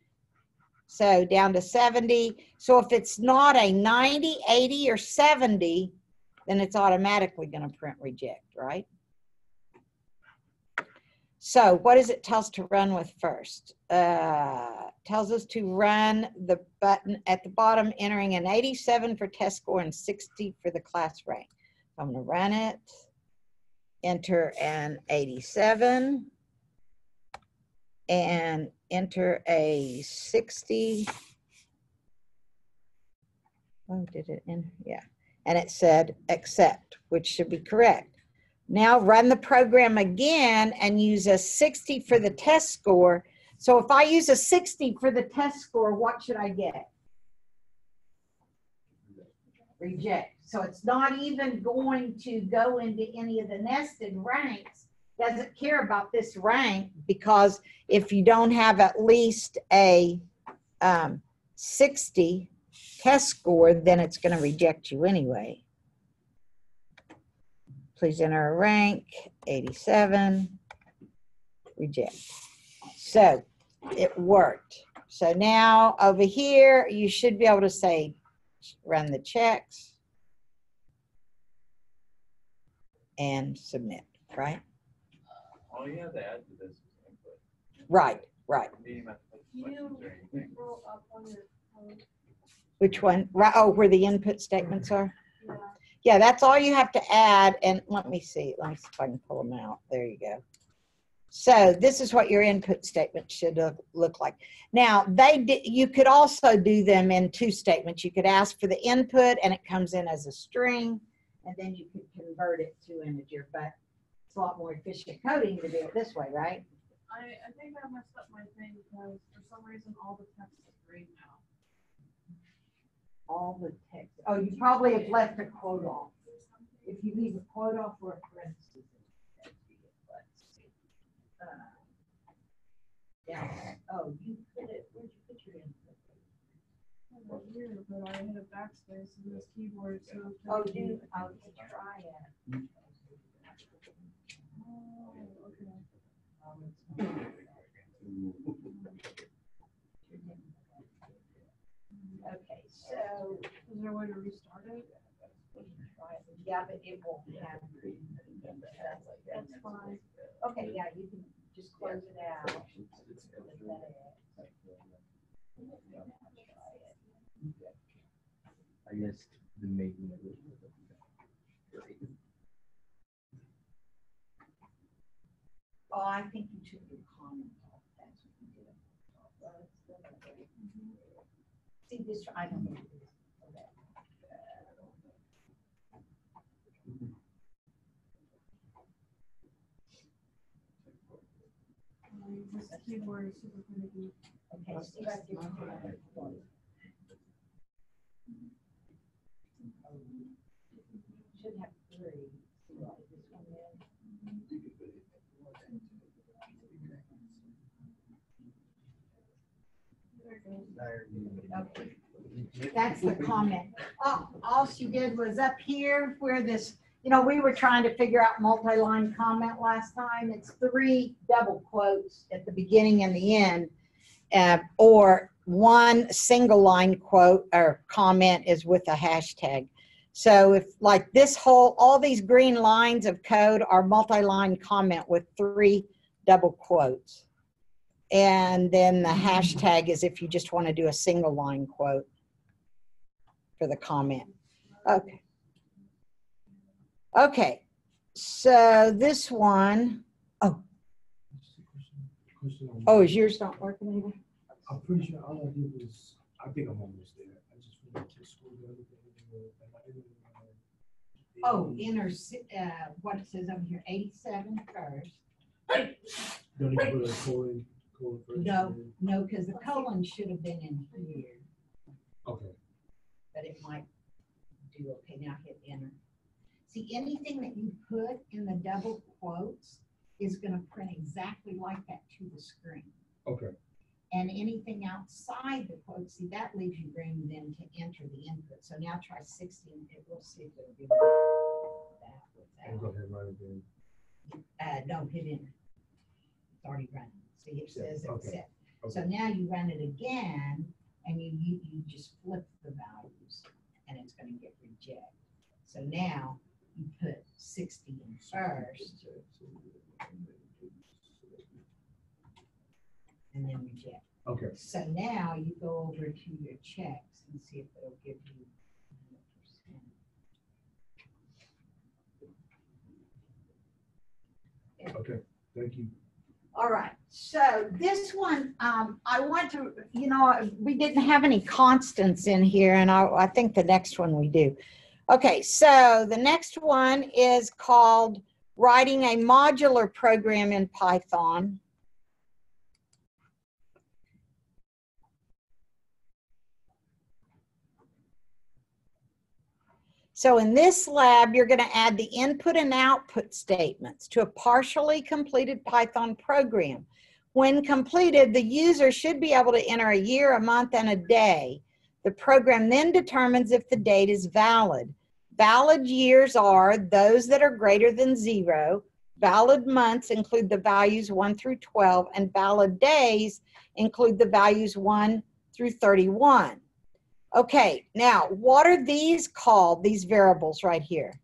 So down to 70. So if it's not a 90, 80, or 70, then it's automatically going to print reject, right? So what does it tell us to run with first? Uh, tells us to run the button at the bottom, entering an 87 for test score and 60 for the class rank. I'm going to run it, enter an 87, and enter a 60. Oh, did it in? Yeah. And it said accept, which should be correct. Now run the program again and use a 60 for the test score. So if I use a 60 for the test score, what should I get? Reject. So it's not even going to go into any of the nested ranks. Doesn't care about this rank because if you don't have at least a um, 60 test score, then it's going to reject you anyway. Please enter a rank, 87, reject. So it worked. So now over here, you should be able to say, run the checks and submit, right? All you have to add to this is input. Right, right. You don't have to put You questions or anything. roll up on your phone. Which one? Right, oh, where the input statements are? Yeah. That's all you have to add. And let me see, let me see if I can pull them out. There you go. So this is what your input statement should look, look like. Now, they did, you could also do them in two statements. You could ask for the input and it comes in as a string, and then you could convert it to integer, but it's a lot more efficient coding to do it this way, right? I, I think I messed up my thing because for some reason all the text is green now. All the text. Oh, you probably have left a quote off. If you leave a quote off or a parenthesis. in it, you. Uh, Yeah, oh, you put it, where'd you put your input? Kind of but I hit a backspace in this keyboard, so. Oh, making- do, oh, to try it. Oh, okay. [laughs] so. Is there a way to restart it? Yeah, but it won't have. That's fine. Okay, yeah, you can just close it out. I guess the making of it. Oh, I think you took your comment off. That's what you did. See, this, I don't know. Okay, if I you. Should have three. See what this one is? There it goes. Okay. That's the comment. All, all she did was up here where this, you know, we were trying to figure out multi-line comment last time. It's three double quotes at the beginning and the end. Uh, or one single line quote or comment is with a hashtag. So if like this whole, all these green lines of code are multi-line comment with three double quotes. And then the hashtag is if you just want to do a single line quote for the comment. Okay. Okay, so this one, Question on- oh, is yours not working either? I'm pretty sure all I did was, I think I'm almost there. I just went to school the other day. and, uh, I Oh, inner, uh, what it says over here, 87 first. Don't need to put a colon, No. No, because the colon should have been in here, Okay, but it might do, okay, now hit enter. See, anything that you put in the double quotes is gonna print exactly like that to the screen. okay, And anything outside the quote, see, that leaves you room then to enter the input. So now try 60 and it will see if it'll do that and go ahead and write it in. Uh, no, hit enter. It's already running. See, it says it's Okay, set. So okay. now you run it again and you, you, you just flip the values and it's gonna get reject. So now you put 60 in first and then reject. Okay, So now you go over to your checks and see if it'll give you. 100%. okay, thank you. All right, so this one, um, I want to, you know, we didn't have any constants in here and I, I think the next one we do. Okay, so the next one is called writing a modular program in Python. So in this lab, you're going to add the input and output statements to a partially completed Python program. When completed, the user should be able to enter a year, a month, and a day. The program then determines if the date is valid. Valid years are those that are greater than zero. Valid months include the values 1 through 12, and valid days include the values 1 through 31. Okay, now what are these called, these variables right here?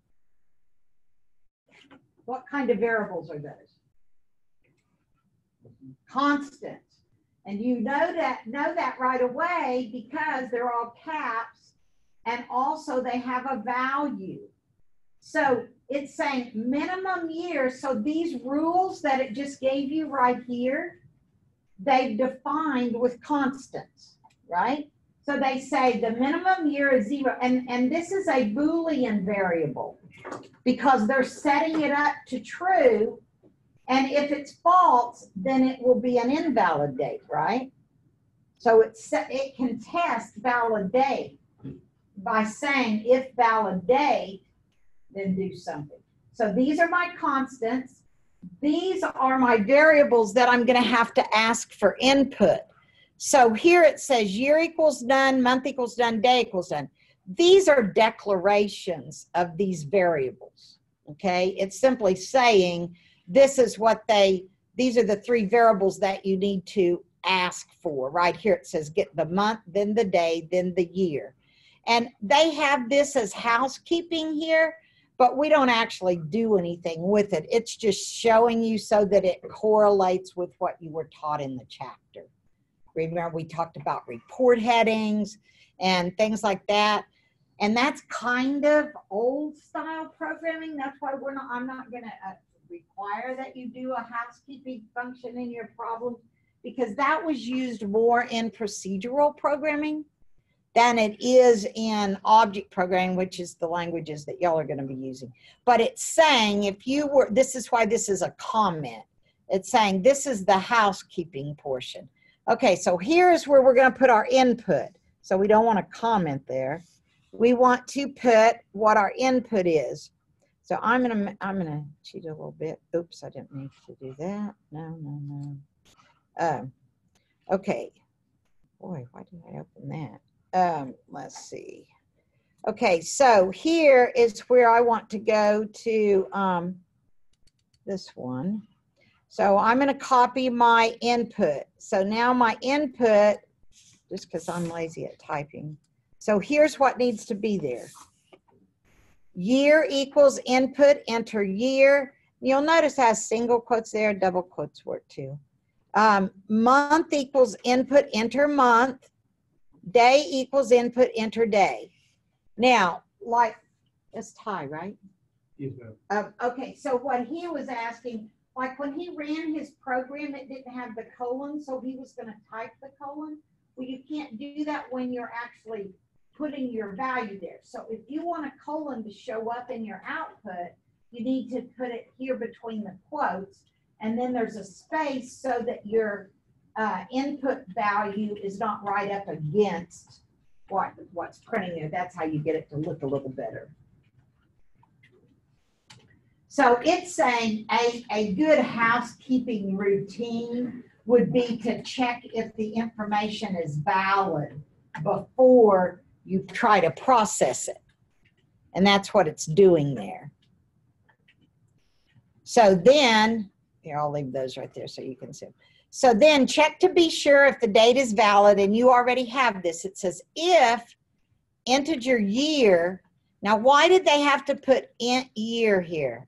What kind of variables are those? Constants. And you know that, know that right away because they're all caps and also they have a value. So it's saying minimum years. So these rules that it just gave you right here, they've defined with constants, right? So they say the minimum year is zero, and, and this is a Boolean variable because they're setting it up to true. And if it's false, then it will be an invalid date, right? So it's, it can test valid date by saying if valid date, then do something. So these are my constants. These are my variables that I'm gonna have to ask for input. So here it says year equals done, month equals done, day equals done. These are declarations of these variables. Okay, it's simply saying this is what they, these are the three variables that you need to ask for. Right here it says get the month, then the day, then the year. And they have this as housekeeping here, but we don't actually do anything with it. It's just showing you so that it correlates with what you were taught in the chapter. Remember, we talked about report headings and things like that. And that's kind of old style programming. That's why we're not, I'm not going to uh, require that you do a housekeeping function in your problem because that was used more in procedural programming than it is in object programming, which is the languages that y'all are going to be using. But it's saying if you were, this is why this is a comment. It's saying this is the housekeeping portion. Okay, so here's where we're going to put our input. So we don't want to comment there. We want to put what our input is. So I'm going to, I'm going to cheat a little bit. Oops, I didn't mean to do that. No, no, no. Um, okay. Boy, why did I open that? Um, let's see. Okay, so here is where I want to go to um, this one. So I'm going to copy my input. So now my input, just because I'm lazy at typing. So here's what needs to be there. Year equals input, enter year. You'll notice has single quotes there, double quotes work too. Um, month equals input, enter month. Day equals input, enter day. Now, like, that's Ty, right? Yes, ma'am. Um, okay, so what he was asking, like when he ran his program, it didn't have the colon, so he was gonna type the colon. Well, you can't do that when you're actually putting your value there. So if you want a colon to show up in your output, you need to put it here between the quotes. And then there's a space so that your, uh, input value is not right up against what, what's printing there. That's how you get it to look a little better. So it's saying a, a good housekeeping routine would be to check if the information is valid before you try to process it. And that's what it's doing there. So then, here, I'll leave those right there so you can see. So then check to be sure if the date is valid and you already have this. It says if integer year. Now, why did they have to put int year here?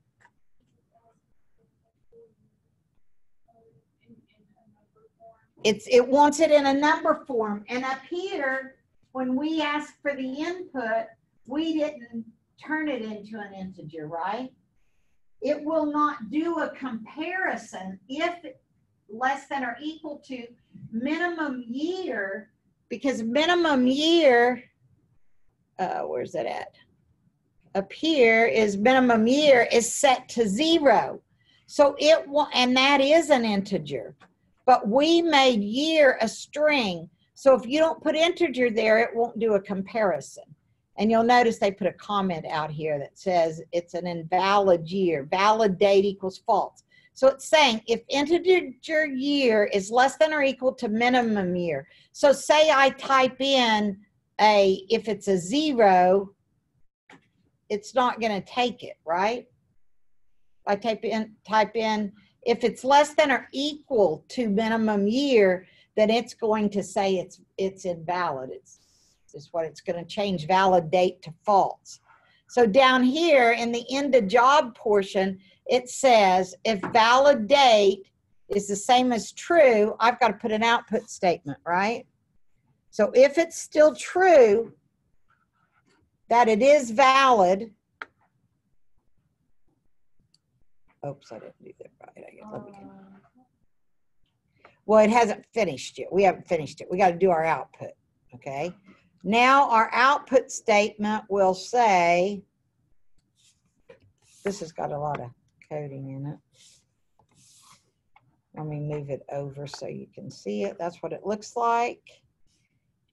in, in a number form. It's, it wants it in a number form. And up here, when we asked for the input, we didn't turn it into an integer, right? It will not do a comparison if less than or equal to minimum year, because minimum year, uh, where's it at? Up here is minimum year is set to zero. So it will, and that is an integer. But we made year a string. So if you don't put integer there, it won't do a comparison. And you'll notice they put a comment out here that says it's an invalid year. Valid date equals false. So it's saying if integer year is less than or equal to minimum year. So say I type in a, if it's a zero, it's not going to take it, right? I type in, type in, if it's less than or equal to minimum year, then it's going to say it's, it's invalid. It's, is what it's going to change valid date to false. So down here in the end of job portion, it says if valid date is the same as true, I've got to put an output statement, right? So if it's still true that it is valid, oops, I didn't do that right. I got- let me- um, Well, it hasn't finished yet. We haven't finished it. We got to do our output, okay? Now our output statement will say, this has got a lot of coding in it. Let me move it over so you can see it. That's what it looks like.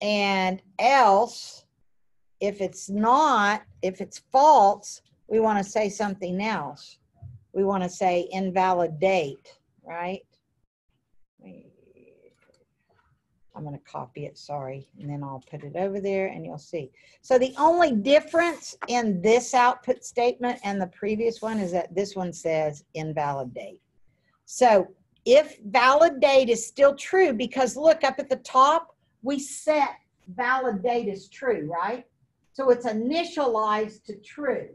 And else, if it's not, if it's false, we want to say something else. We want to say invalidate, right? I'm going to copy it, sorry, and then I'll put it over there and you'll see. So the only difference in this output statement and the previous one is that this one says invalid date. So if valid date is still true, because look up at the top, we set valid date as true, right? So it's initialized to true.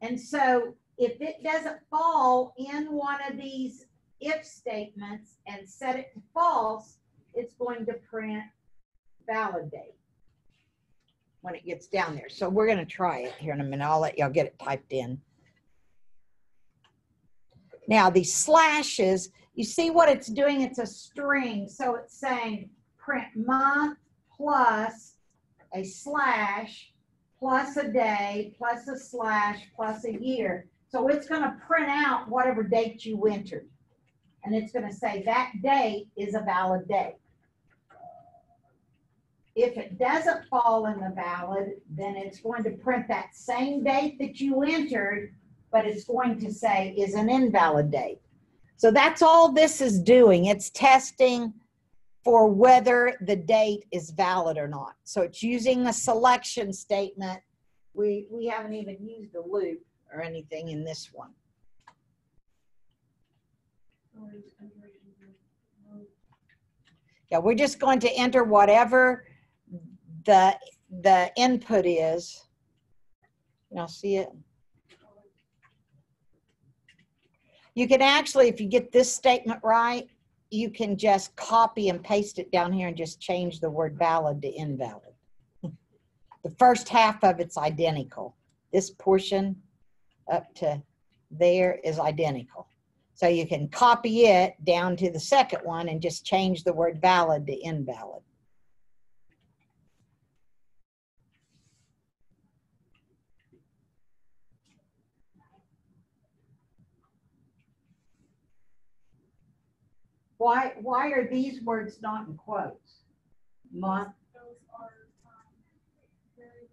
And so if it doesn't fall in one of these if statements and set it to false, it's going to print validate when it gets down there. So we're going to try it here in a minute. I'll let y'all get it typed in. Now these slashes, you see what it's doing? It's a string. So it's saying print month plus a slash plus a day plus a slash plus a year. So it's going to print out whatever date you entered. And it's going to say that date is a valid date. If it doesn't fall in the valid, then it's going to print that same date that you entered, but it's going to say is an invalid date. So that's all this is doing. It's testing for whether the date is valid or not. So it's using a selection statement We, we haven't even used a loop or anything in this one. Yeah, we're just going to enter whatever the, the input is. Y'all see it? You can actually, if you get this statement right, you can just copy and paste it down here and just change the word valid to invalid. [laughs] The first half of it's identical. This portion up to there is identical. So you can copy it down to the second one and just change the word valid to invalid. Why, why are these words not in quotes? Month, those are, um,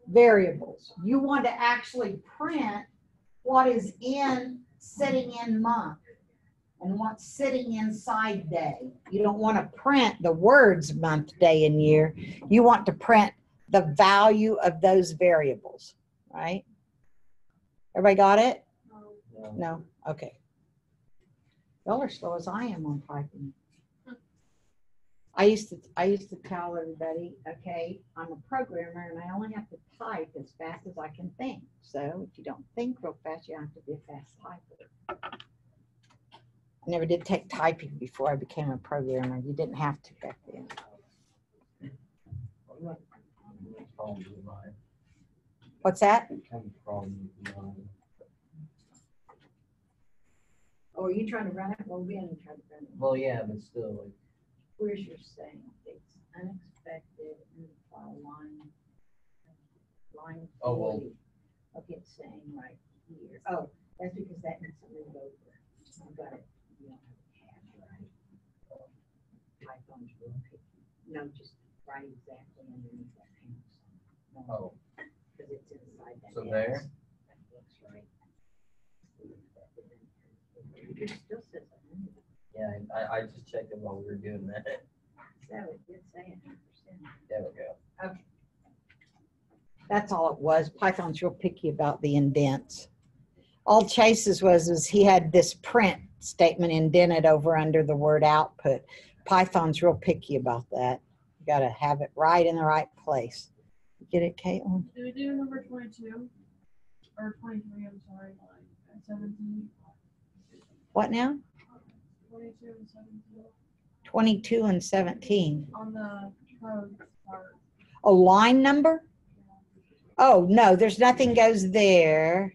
variables. variables. You want to actually print what is in, sitting in month and what's sitting inside day. You don't want to print the words month, day, and year. You want to print the value of those variables, right? Everybody got it? Um, No? Okay. Y'all are slow as I am on typing. I used to, I used to tell everybody, okay, I'm a programmer and I only have to type as fast as I can think. So if you don't think real fast, you have to be a fast typer. I never did take typing before I became a programmer. You didn't have to back then. Problems with mine. What's that? Kind of problem with mine. Oh, are you trying to run it? Well, we haven't tried to run it. Well, yeah, but still, like, Where's your saying? It's unexpected in the file line. Line Oh, well. Okay, it's saying right here. Oh, that's because that needs to move over. I've got it. You don't have a tab, right? Python's real picky. No, just right exactly underneath that panel. No, oh, Because it's inside that. So X. there? That looks right. It still says. Yeah, I, I just checked it while we were doing that. So it did say a hundred percent. There we go. That's all it was. Python's real picky about the indents. All Chase's was is he had this print statement indented over under the word output. Python's real picky about that. You gotta have it right in the right place. Get it, Caitlin? Do we do number twenty-two? Or twenty-three, I'm sorry, and seventeen, What now? Twenty-two and seventeen, Twenty-two and seventeen. on the code part. Oh, line number? Oh, no, there's nothing goes there.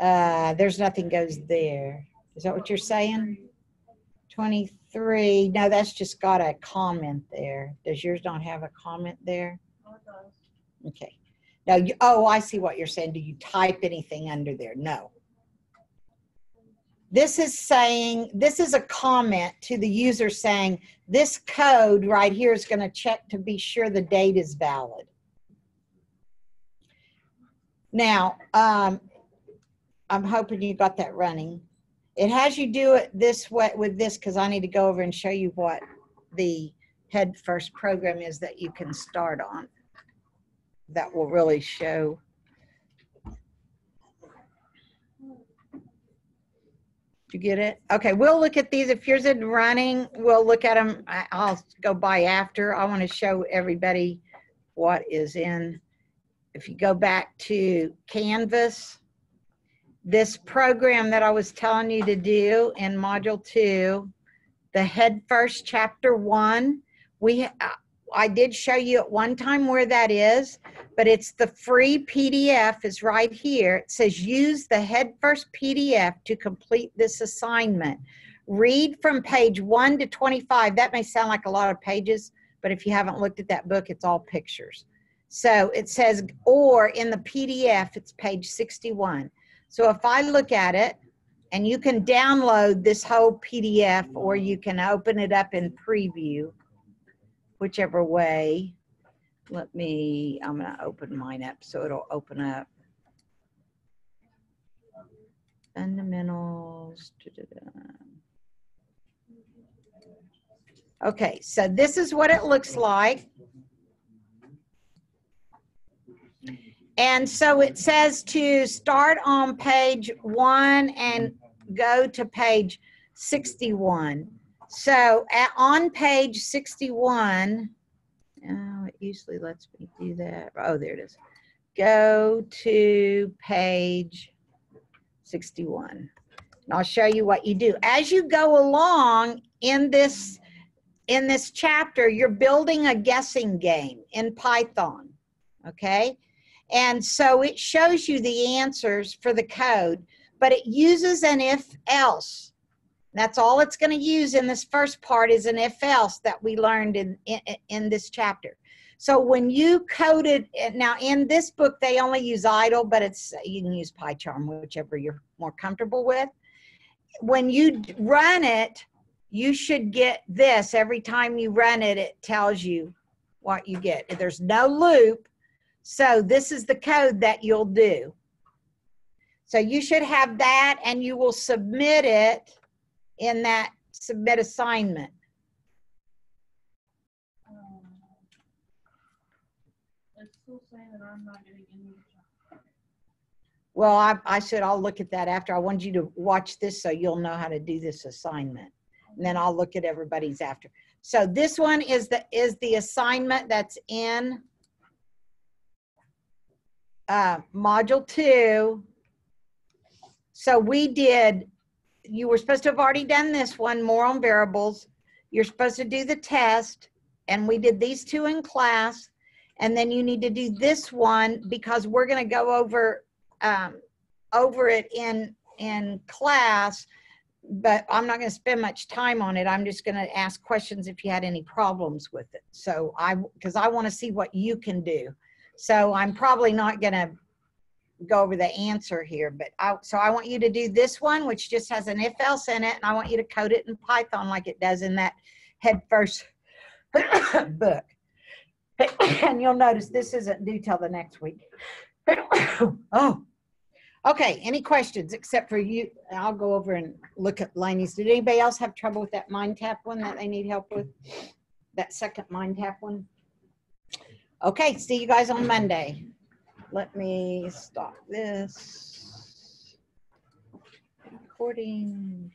Uh, there's nothing goes there. Is that what you're saying? 23, no, that's just got a comment there. Does yours not have a comment there? Oh, it does. Okay. Now, you, oh, I see what you're saying. Do you type anything under there? No. This is saying, this is a comment to the user saying, this code right here is going to check to be sure the date is valid. Now, um, I'm hoping you got that running. It has you do it this way with this because I need to go over and show you what the head first program is that you can start on. That will really show. You get it? Okay, we'll look at these. If yours isn't running, we'll look at them. I'll go by after. I want to show everybody what is in. If you go back to Canvas, this program that I was telling you to do in module two, the head first chapter one, we, uh, I did show you at one time where that is, but it's the free PDF is right here. It says use the head first PDF to complete this assignment. Read from page one to 25. That may sound like a lot of pages, but if you haven't looked at that book, it's all pictures. So it says, or in the PDF, it's page 61. So if I look at it, and you can download this whole PDF or you can open it up in preview, whichever way. Let me, I'm gonna open mine up so it'll open up. Fundamentals. da-da-da. Okay, so this is what it looks like. And so it says to start on page one and go to page 61. So at, on page 61, oh, it usually lets me do that. Oh, there it is. Go to page 61. And I'll show you what you do. As you go along in this in this chapter, you're building a guessing game in Python. Okay? And so it shows you the answers for the code, but it uses an if else. That's all it's going to use in this first part is an if else that we learned in, in, in this chapter. So when you coded, it now in this book, they only use idle, but it's, you can use PyCharm, whichever you're more comfortable with. When you run it, you should get this. Every time you run it, it tells you what you get. There's no loop. So this is the code that you'll do. So you should have that and you will submit it in that submit assignment. Um, It's still saying that Well, I, I said I'll look at that after. I want you to watch this so you'll know how to do this assignment. And then I'll look at everybody's after. So this one is the, is the assignment that's in uh, module two. So we did, you were supposed to have already done this one, more on variables. You're supposed to do the test, and we did these two in class. And then you need to do this one because we're gonna go over, um, over it in, in class. But I'm not gonna spend much time on it. I'm just gonna ask questions if you had any problems with it. So I, because I wanna see what you can do. So I'm probably not gonna go over the answer here, but I, so I want you to do this one, which just has an if else in it, and I want you to code it in Python like it does in that head first [coughs] book. [laughs] And you'll notice this isn't due till the next week. [coughs] Oh, okay, any questions except for you? I'll go over and look at Laney's. Did anybody else have trouble with that MindTap one that they need help with? That second MindTap one? Okay, see you guys on Monday. Let me stop this. Recording.